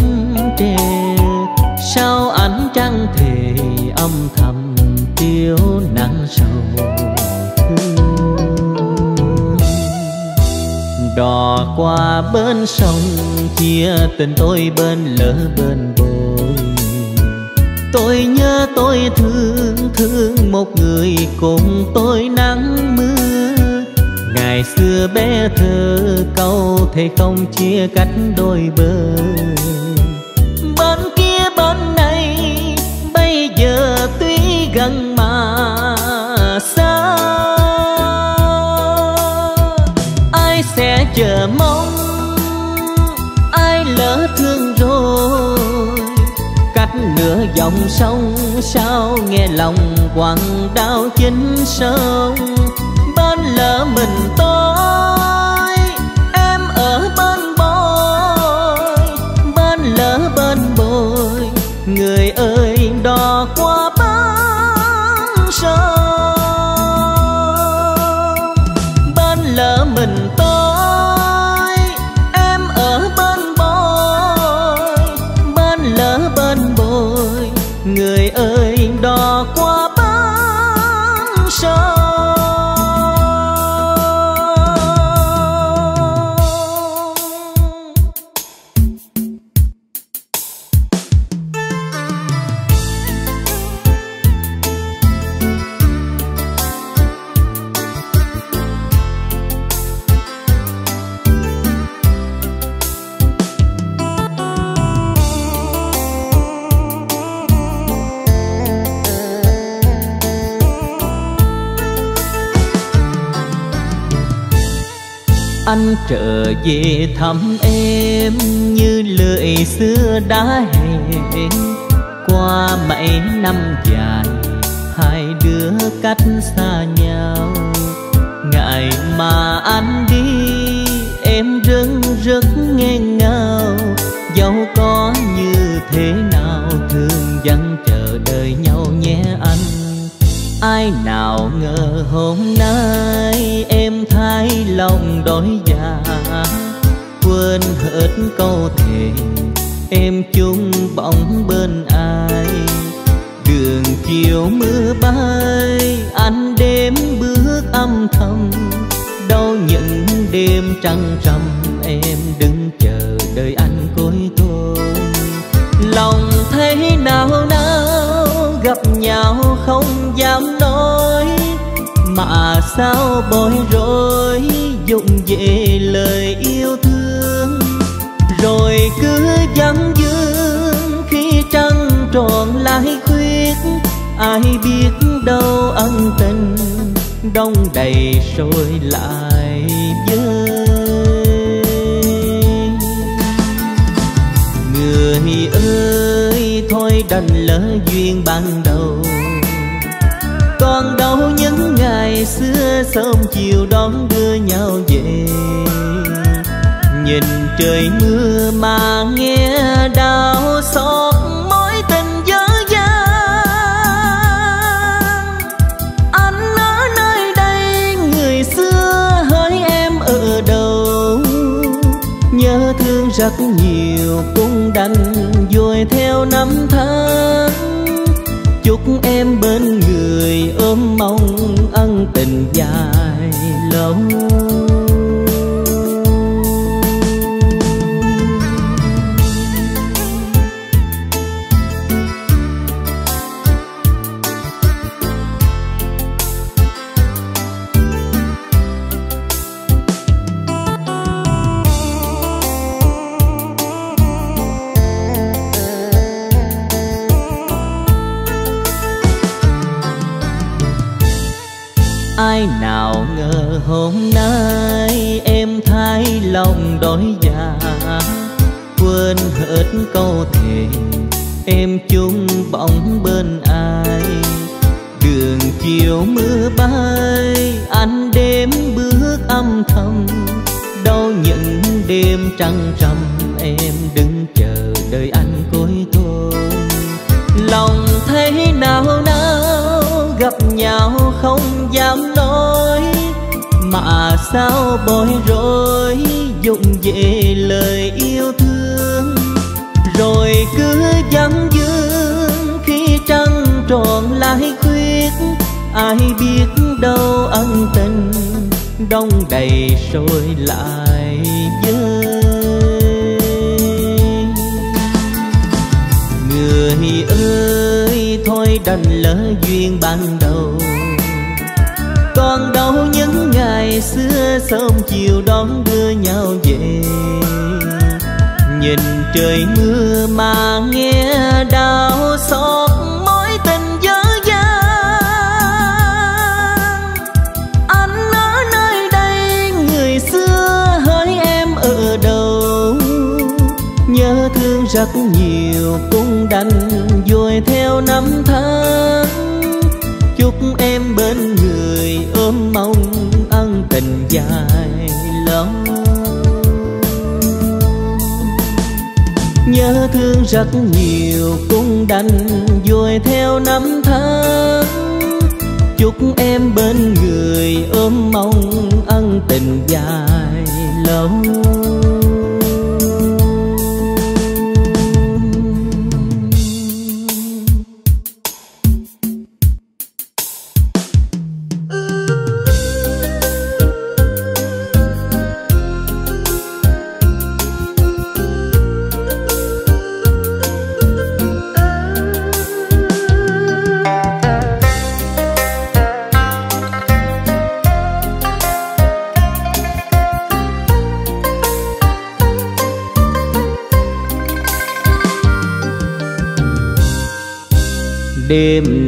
tre sao ánh trăng thề âm thầm tiêu nắng qua bên sông, chia tình tôi bên lỡ bên bồi tôi nhớ tôi thương thương một người cùng tôi nắng mưa. Ngày xưa bé thơ, câu thề không chia cách đôi bờ. Dòng sông sao nghe lòng quặn đau chính sông bên lỡ mình tôi trở về thăm em như lời xưa đã hẹn. Qua mấy năm dài, hai đứa cách xa nhau. Ngày mà anh đi, em rất rất nghe ngào dẫu có như thế nào, thương vẫn chờ đợi nhau nhé anh. Ai nào ngờ hôm nay em hai lòng đổi dạ quên hết câu thề, em chung bóng bên ai. Đường chiều mưa bay anh đêm bước âm thầm. Đâu những đêm trăng trầm, em đứng chờ đợi anh cuối thôi lòng thấy nào nào, gặp nhau không mà sao bối rối dụng về lời yêu thương. Rồi cứ dám dương khi trăng tròn lại khuyết, ai biết đâu ân tình đông đầy rồi lại vơi người ơi, thôi đành lỡ duyên ban đầu đâu những ngày xưa sớm chiều đón đưa nhau về. Nhìn trời mưa mà nghe đau xót mối tình dở dang. Anh ở nơi đây, người xưa hỡi em ở đâu? Nhớ thương rất nhiều, cũng đành dồi theo năm tháng chúc em bên người ôm mong ân tình dài lâu. Hôm nay em thay lòng đổi dạ quên hết câu thề, em chung bóng bên ai. Đường chiều mưa bay anh đêm bước âm thầm đâu những đêm trăng trầm, em đứng chờ đợi anh cuối thôi lòng thấy nào nào, gặp nhau không dám nói mà sao bối rối dụng về lời yêu thương. Rồi cứ vắng dương khi trăng tròn lại khuyết, ai biết đâu ân tình đông đầy sôi lại vơi người ơi, thôi đành lỡ duyên ban đầu còn đâu những ngày xưa sớm chiều đón đưa nhau về. Nhìn trời mưa mà nghe đau xót mối tình dở dang. Anh ở nơi đây, người xưa hỡi em ở đâu? Nhớ thương rất nhiều, cũng đành vội theo năm tháng. Dài lâu nhớ thương rất nhiều cũng đành vui theo năm tháng. Chúc em bên người ôm mong ân tình dài lâu.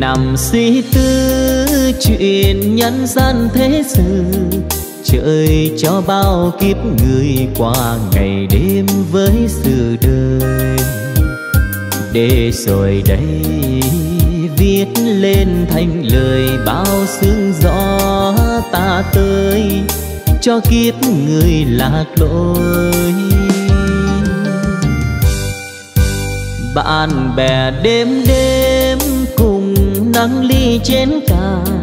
Nằm suy tư, chuyện nhân gian thế sự, trời cho bao kiếp người qua ngày đêm với sự đời. Để rồi đây viết lên thành lời bao sương gió ta tới, cho kiếp người lạc lối. Bạn bè đêm đêm nắng ly chén cạn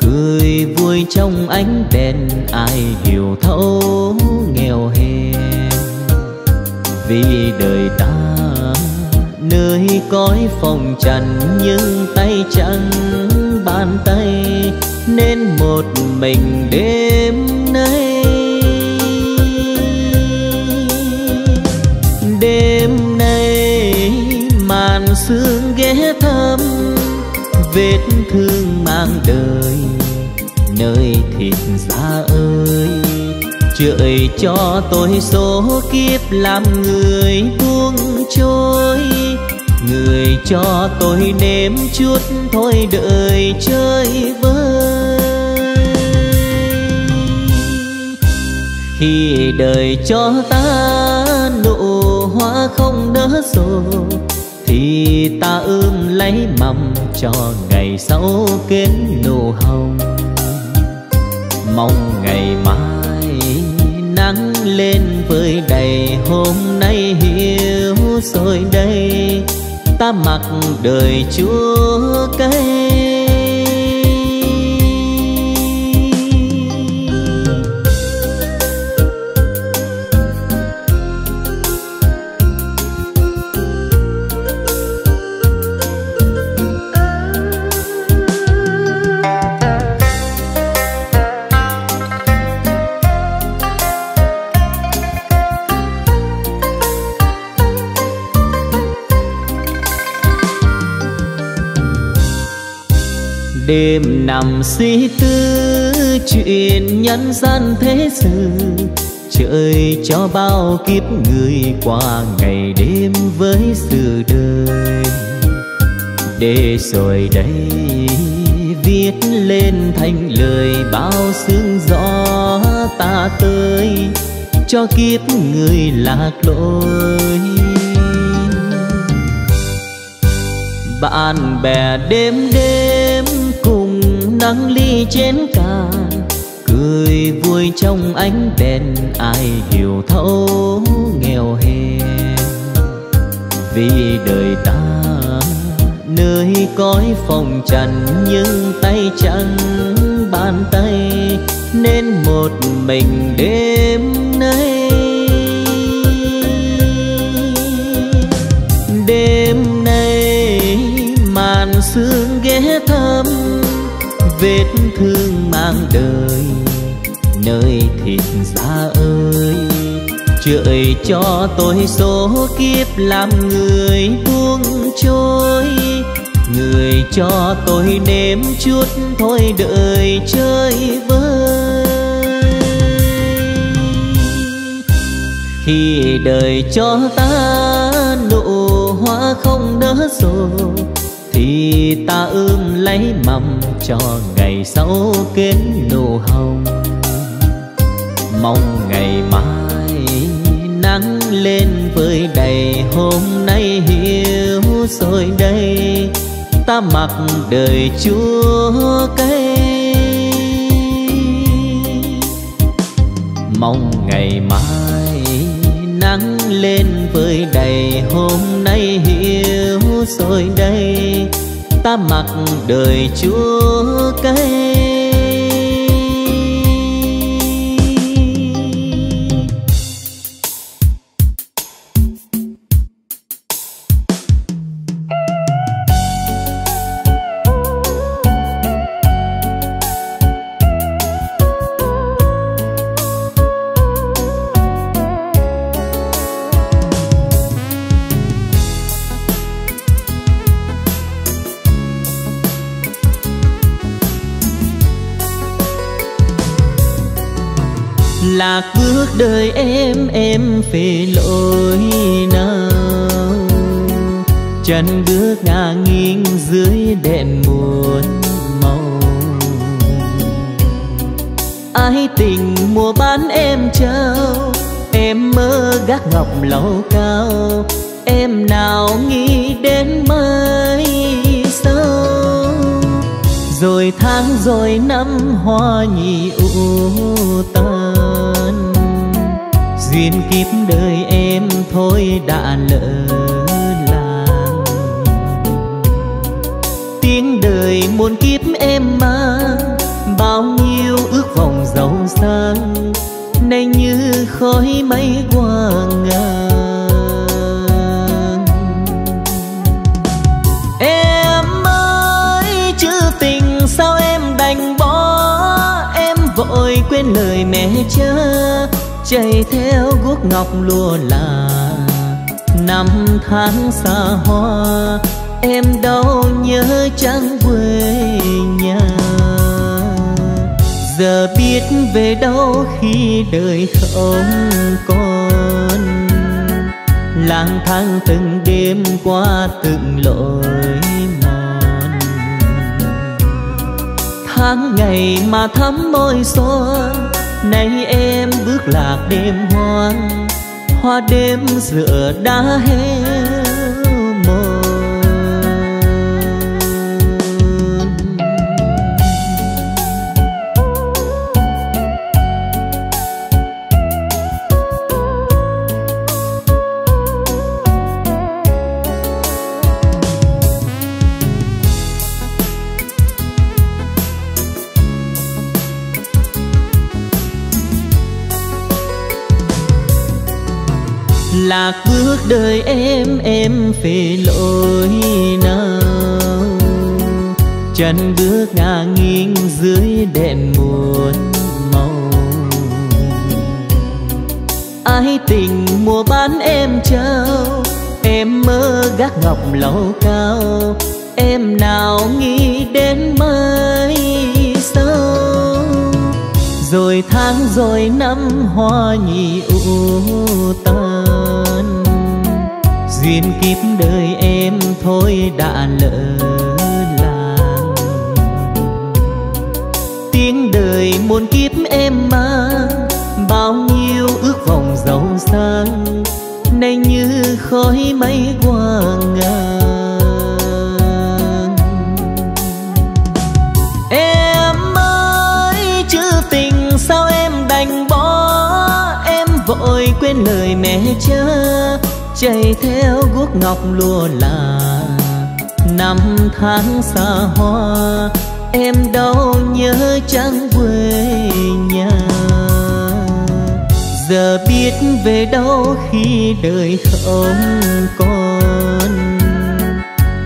cười vui trong ánh đèn, ai hiểu thấu nghèo hèn. Vì đời ta, nơi cõi phòng trần, nhưng tay chẳng bàn tay, nên một mình đêm nay. Đêm nay màn sương ghé vết thương mang đời, nơi thịt da ơi trời cho tôi số kiếp làm người buông trôi, người cho tôi nếm chút thôi đời chơi vơi khi đời cho ta nụ hoa không nỡ rồi thì ta ươm lấy mầm cho ngày sau kết nụ hồng. Mong ngày mai nắng lên với đầy, hôm nay hiểu rồi đây. Ta mặc đời chúa cây. Nằm suy tư, chuyện nhân gian thế sự, trời cho bao kiếp người qua ngày đêm với sự đời. Để rồi đây, viết lên thành lời bao sương gió ta tới, cho kiếp người lạc lối. Bạn bè đêm đêm cùng nắng ly trên cà, cười vui trong ánh đèn, ai hiểu thấu nghèo hèn vì đời ta, nơi cõi phòng trần, nhưng tay chẳng bàn tay, nên một mình đêm nay. Đêm nay màn sương ghé thăm vết thương mang đời, nơi thịt da ơi trời cho tôi số kiếp làm người buông trôi, người cho tôi nếm chút thôi đời chơi vơi khi đời cho ta nụ hoa không nở rồi thì ta ươm lấy mầm cho ngày sau kết nụ hồng. Mong ngày mai nắng lên với đầy, hôm nay hiểu rồi đây. Ta mặc đời chúa cây. Mong ngày mai lên với đầy hôm nay hiểu rồi đây. Ta mặc đời chúa cây lạc bước đời em em về lối nào chân bước ngả nghiêng dưới đèn muôn màu. Ai tình mùa bán em trao, em mơ gác ngọc lâu cao. Em nào nghĩ đến mai sau? Rồi tháng rồi năm hoa nhị u tan duyên kiếp đời em thôi đã lỡ làng. Tiếng đời muôn kiếp em mang bao nhiêu ước vọng giàu sang. Nay như khói mây qua ngang quên lời mẹ cha chạy theo guốc ngọc lùa là năm tháng xa hoa. Em đâu nhớ chẳng quê nhà? Giờ biết về đâu khi đời không còn. Lang thang từng đêm qua từng lối tháng ngày mà thắm môi son nay em bước lạc đêm hoang, hoa đêm giữa đá hết. Lạc bước đời em em về lối nào? Chân bước ngả nghiêng dưới đèn muôn màu. Ai tình mùa bán em trao, em mơ gác ngọc lâu cao. Em nào nghĩ đến mai sau? Rồi tháng rồi năm hoa nhị u tơ duyên kiếp đời em thôi đã lỡ làng. Tiếng đời muôn kiếp em mang bao nhiêu ước vọng giàu sang, nay như khói mây qua ngang. Em ơi chữ tình sao em đành bỏ? Em vội quên lời mẹ cha chạy theo guốc ngọc lúa là năm tháng xa hoa. Em đâu nhớ chẳng quê nhà. Giờ biết về đâu khi đời không còn.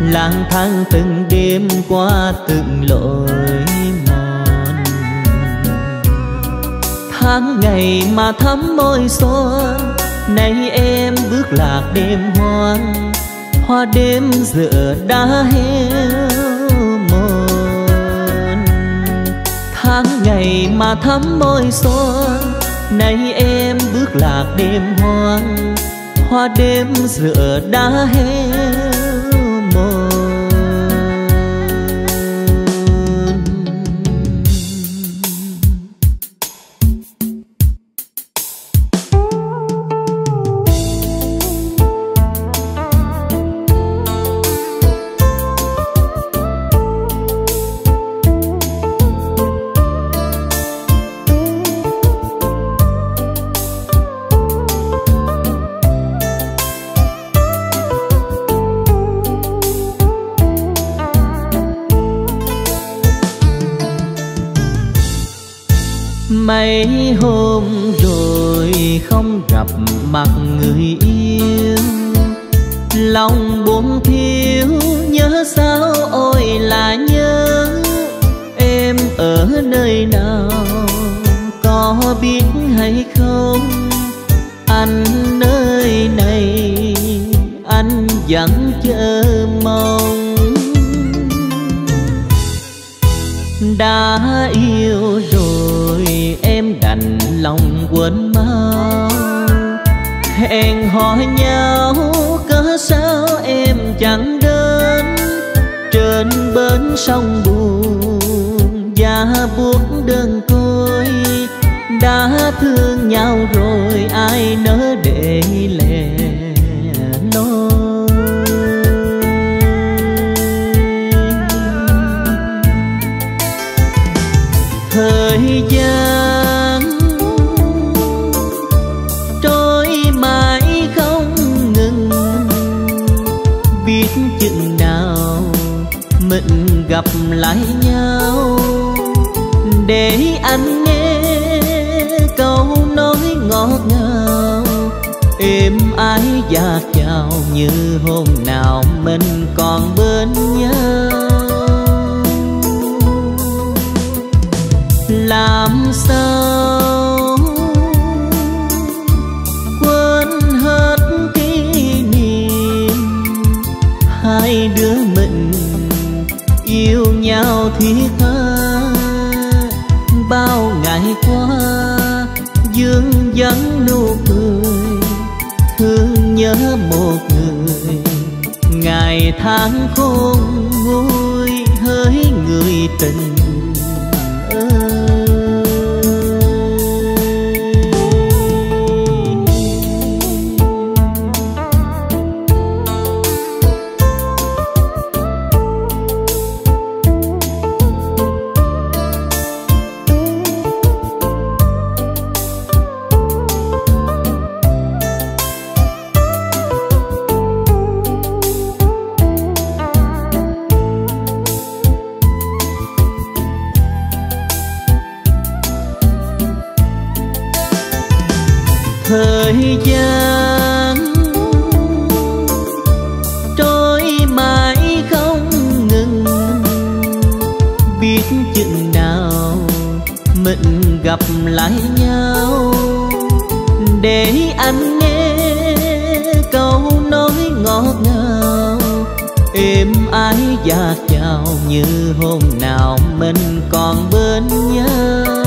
Lang thang từng đêm qua từng lối mòn. Tháng ngày mà thắm môi son nay em bước lạc đêm hoang hoa đêm giờ đã héo mòn. Tháng ngày mà thắm môi son, nay em bước lạc đêm hoang hoa đêm giờ đã héo mấy hôm rồi không gặp mặt người yêu. Lòng buồn thiếu, nhớ sao ôi là nhớ. Em ở nơi nào, có biết hay không? Anh nơi này, anh vẫn chờ mong. Đã yêu rồi em đành lòng quên mau. Hẹn hò nhau, cớ sao em chẳng đến? Trên bến sông buồn và buốt đơn côi. Đã thương nhau rồi, ai nỡ để lẻ? Gặp lại nhau. Để anh nghe câu nói ngọt ngào. Êm ái và chào như hôm nào mình còn bên nhau. Làm sao bao ngày qua, dương vấn nụ cười, thương nhớ một người. Ngày tháng khôn nguôi hỡi người tình. Gian trôi mãi không ngừng, biết chừng nào mình gặp lại nhau. Để anh nghe câu nói ngọt ngào, êm ái và chào như hôm nào mình còn bên nhau.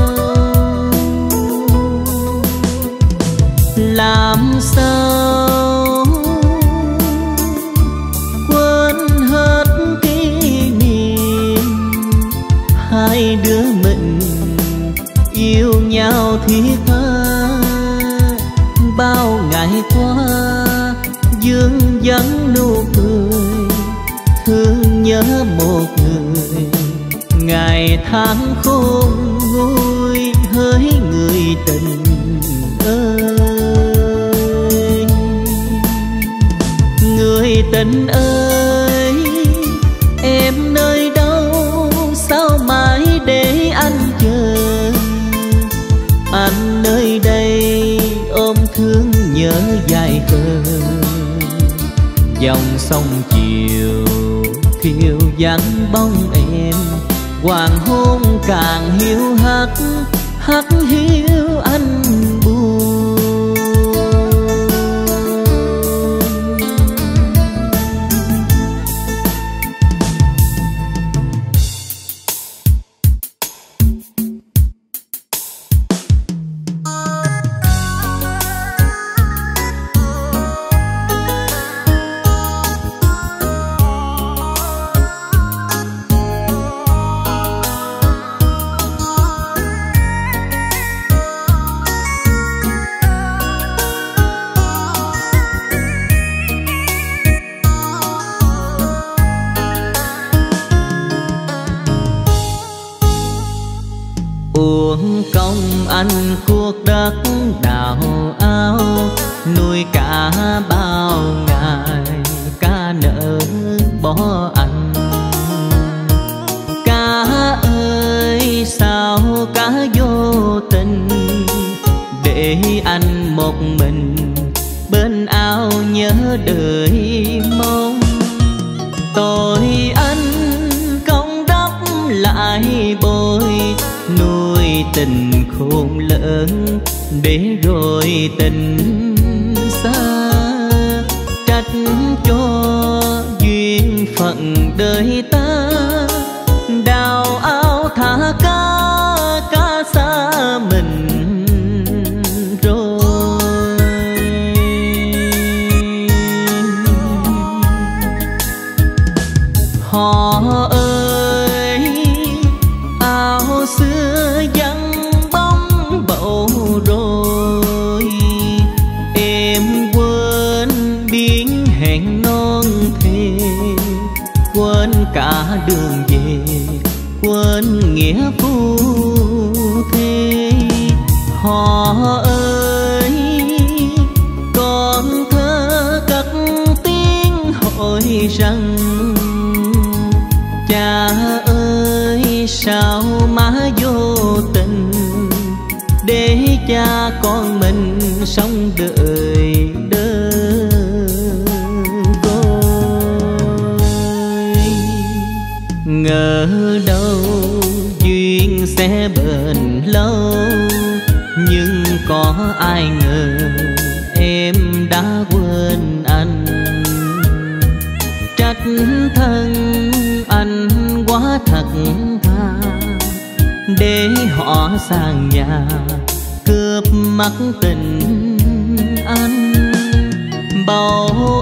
qua dương vắng nụ cười, thương nhớ một người. Ngày tháng khôn nguôi hỡi người tình ơi. Người tình ơi. Dài khờ. Dòng sông chiều phiêu vắng bóng em, hoàng hôn càng hiu hắt hắt hiu anh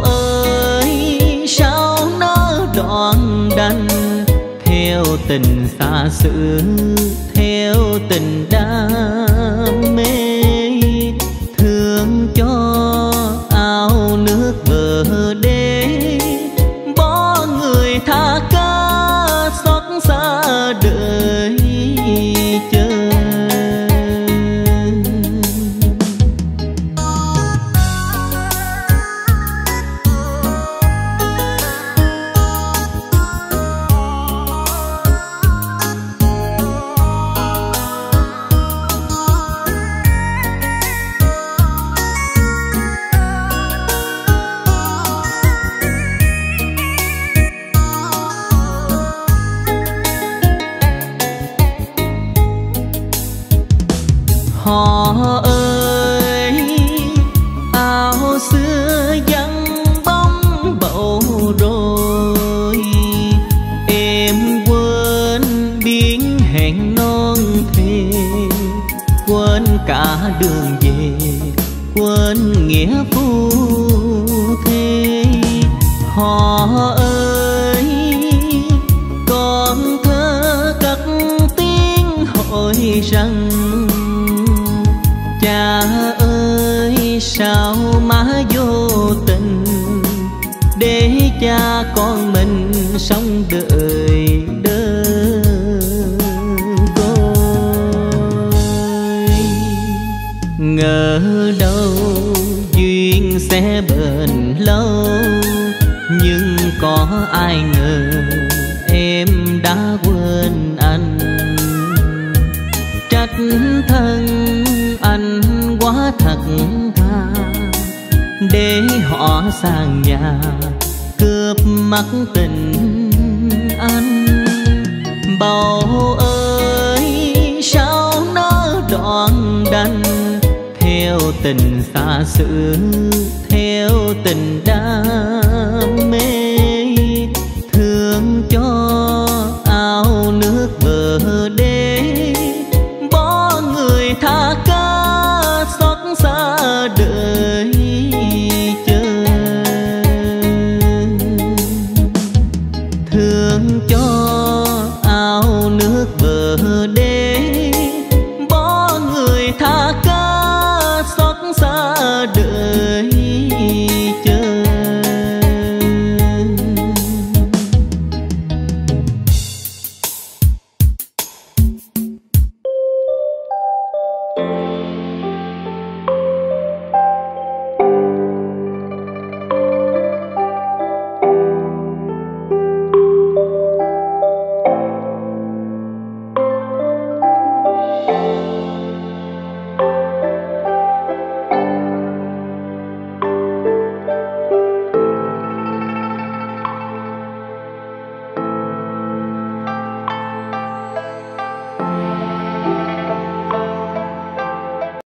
ơi sao nó đoạn đành? Theo tình xa xứ theo tình đau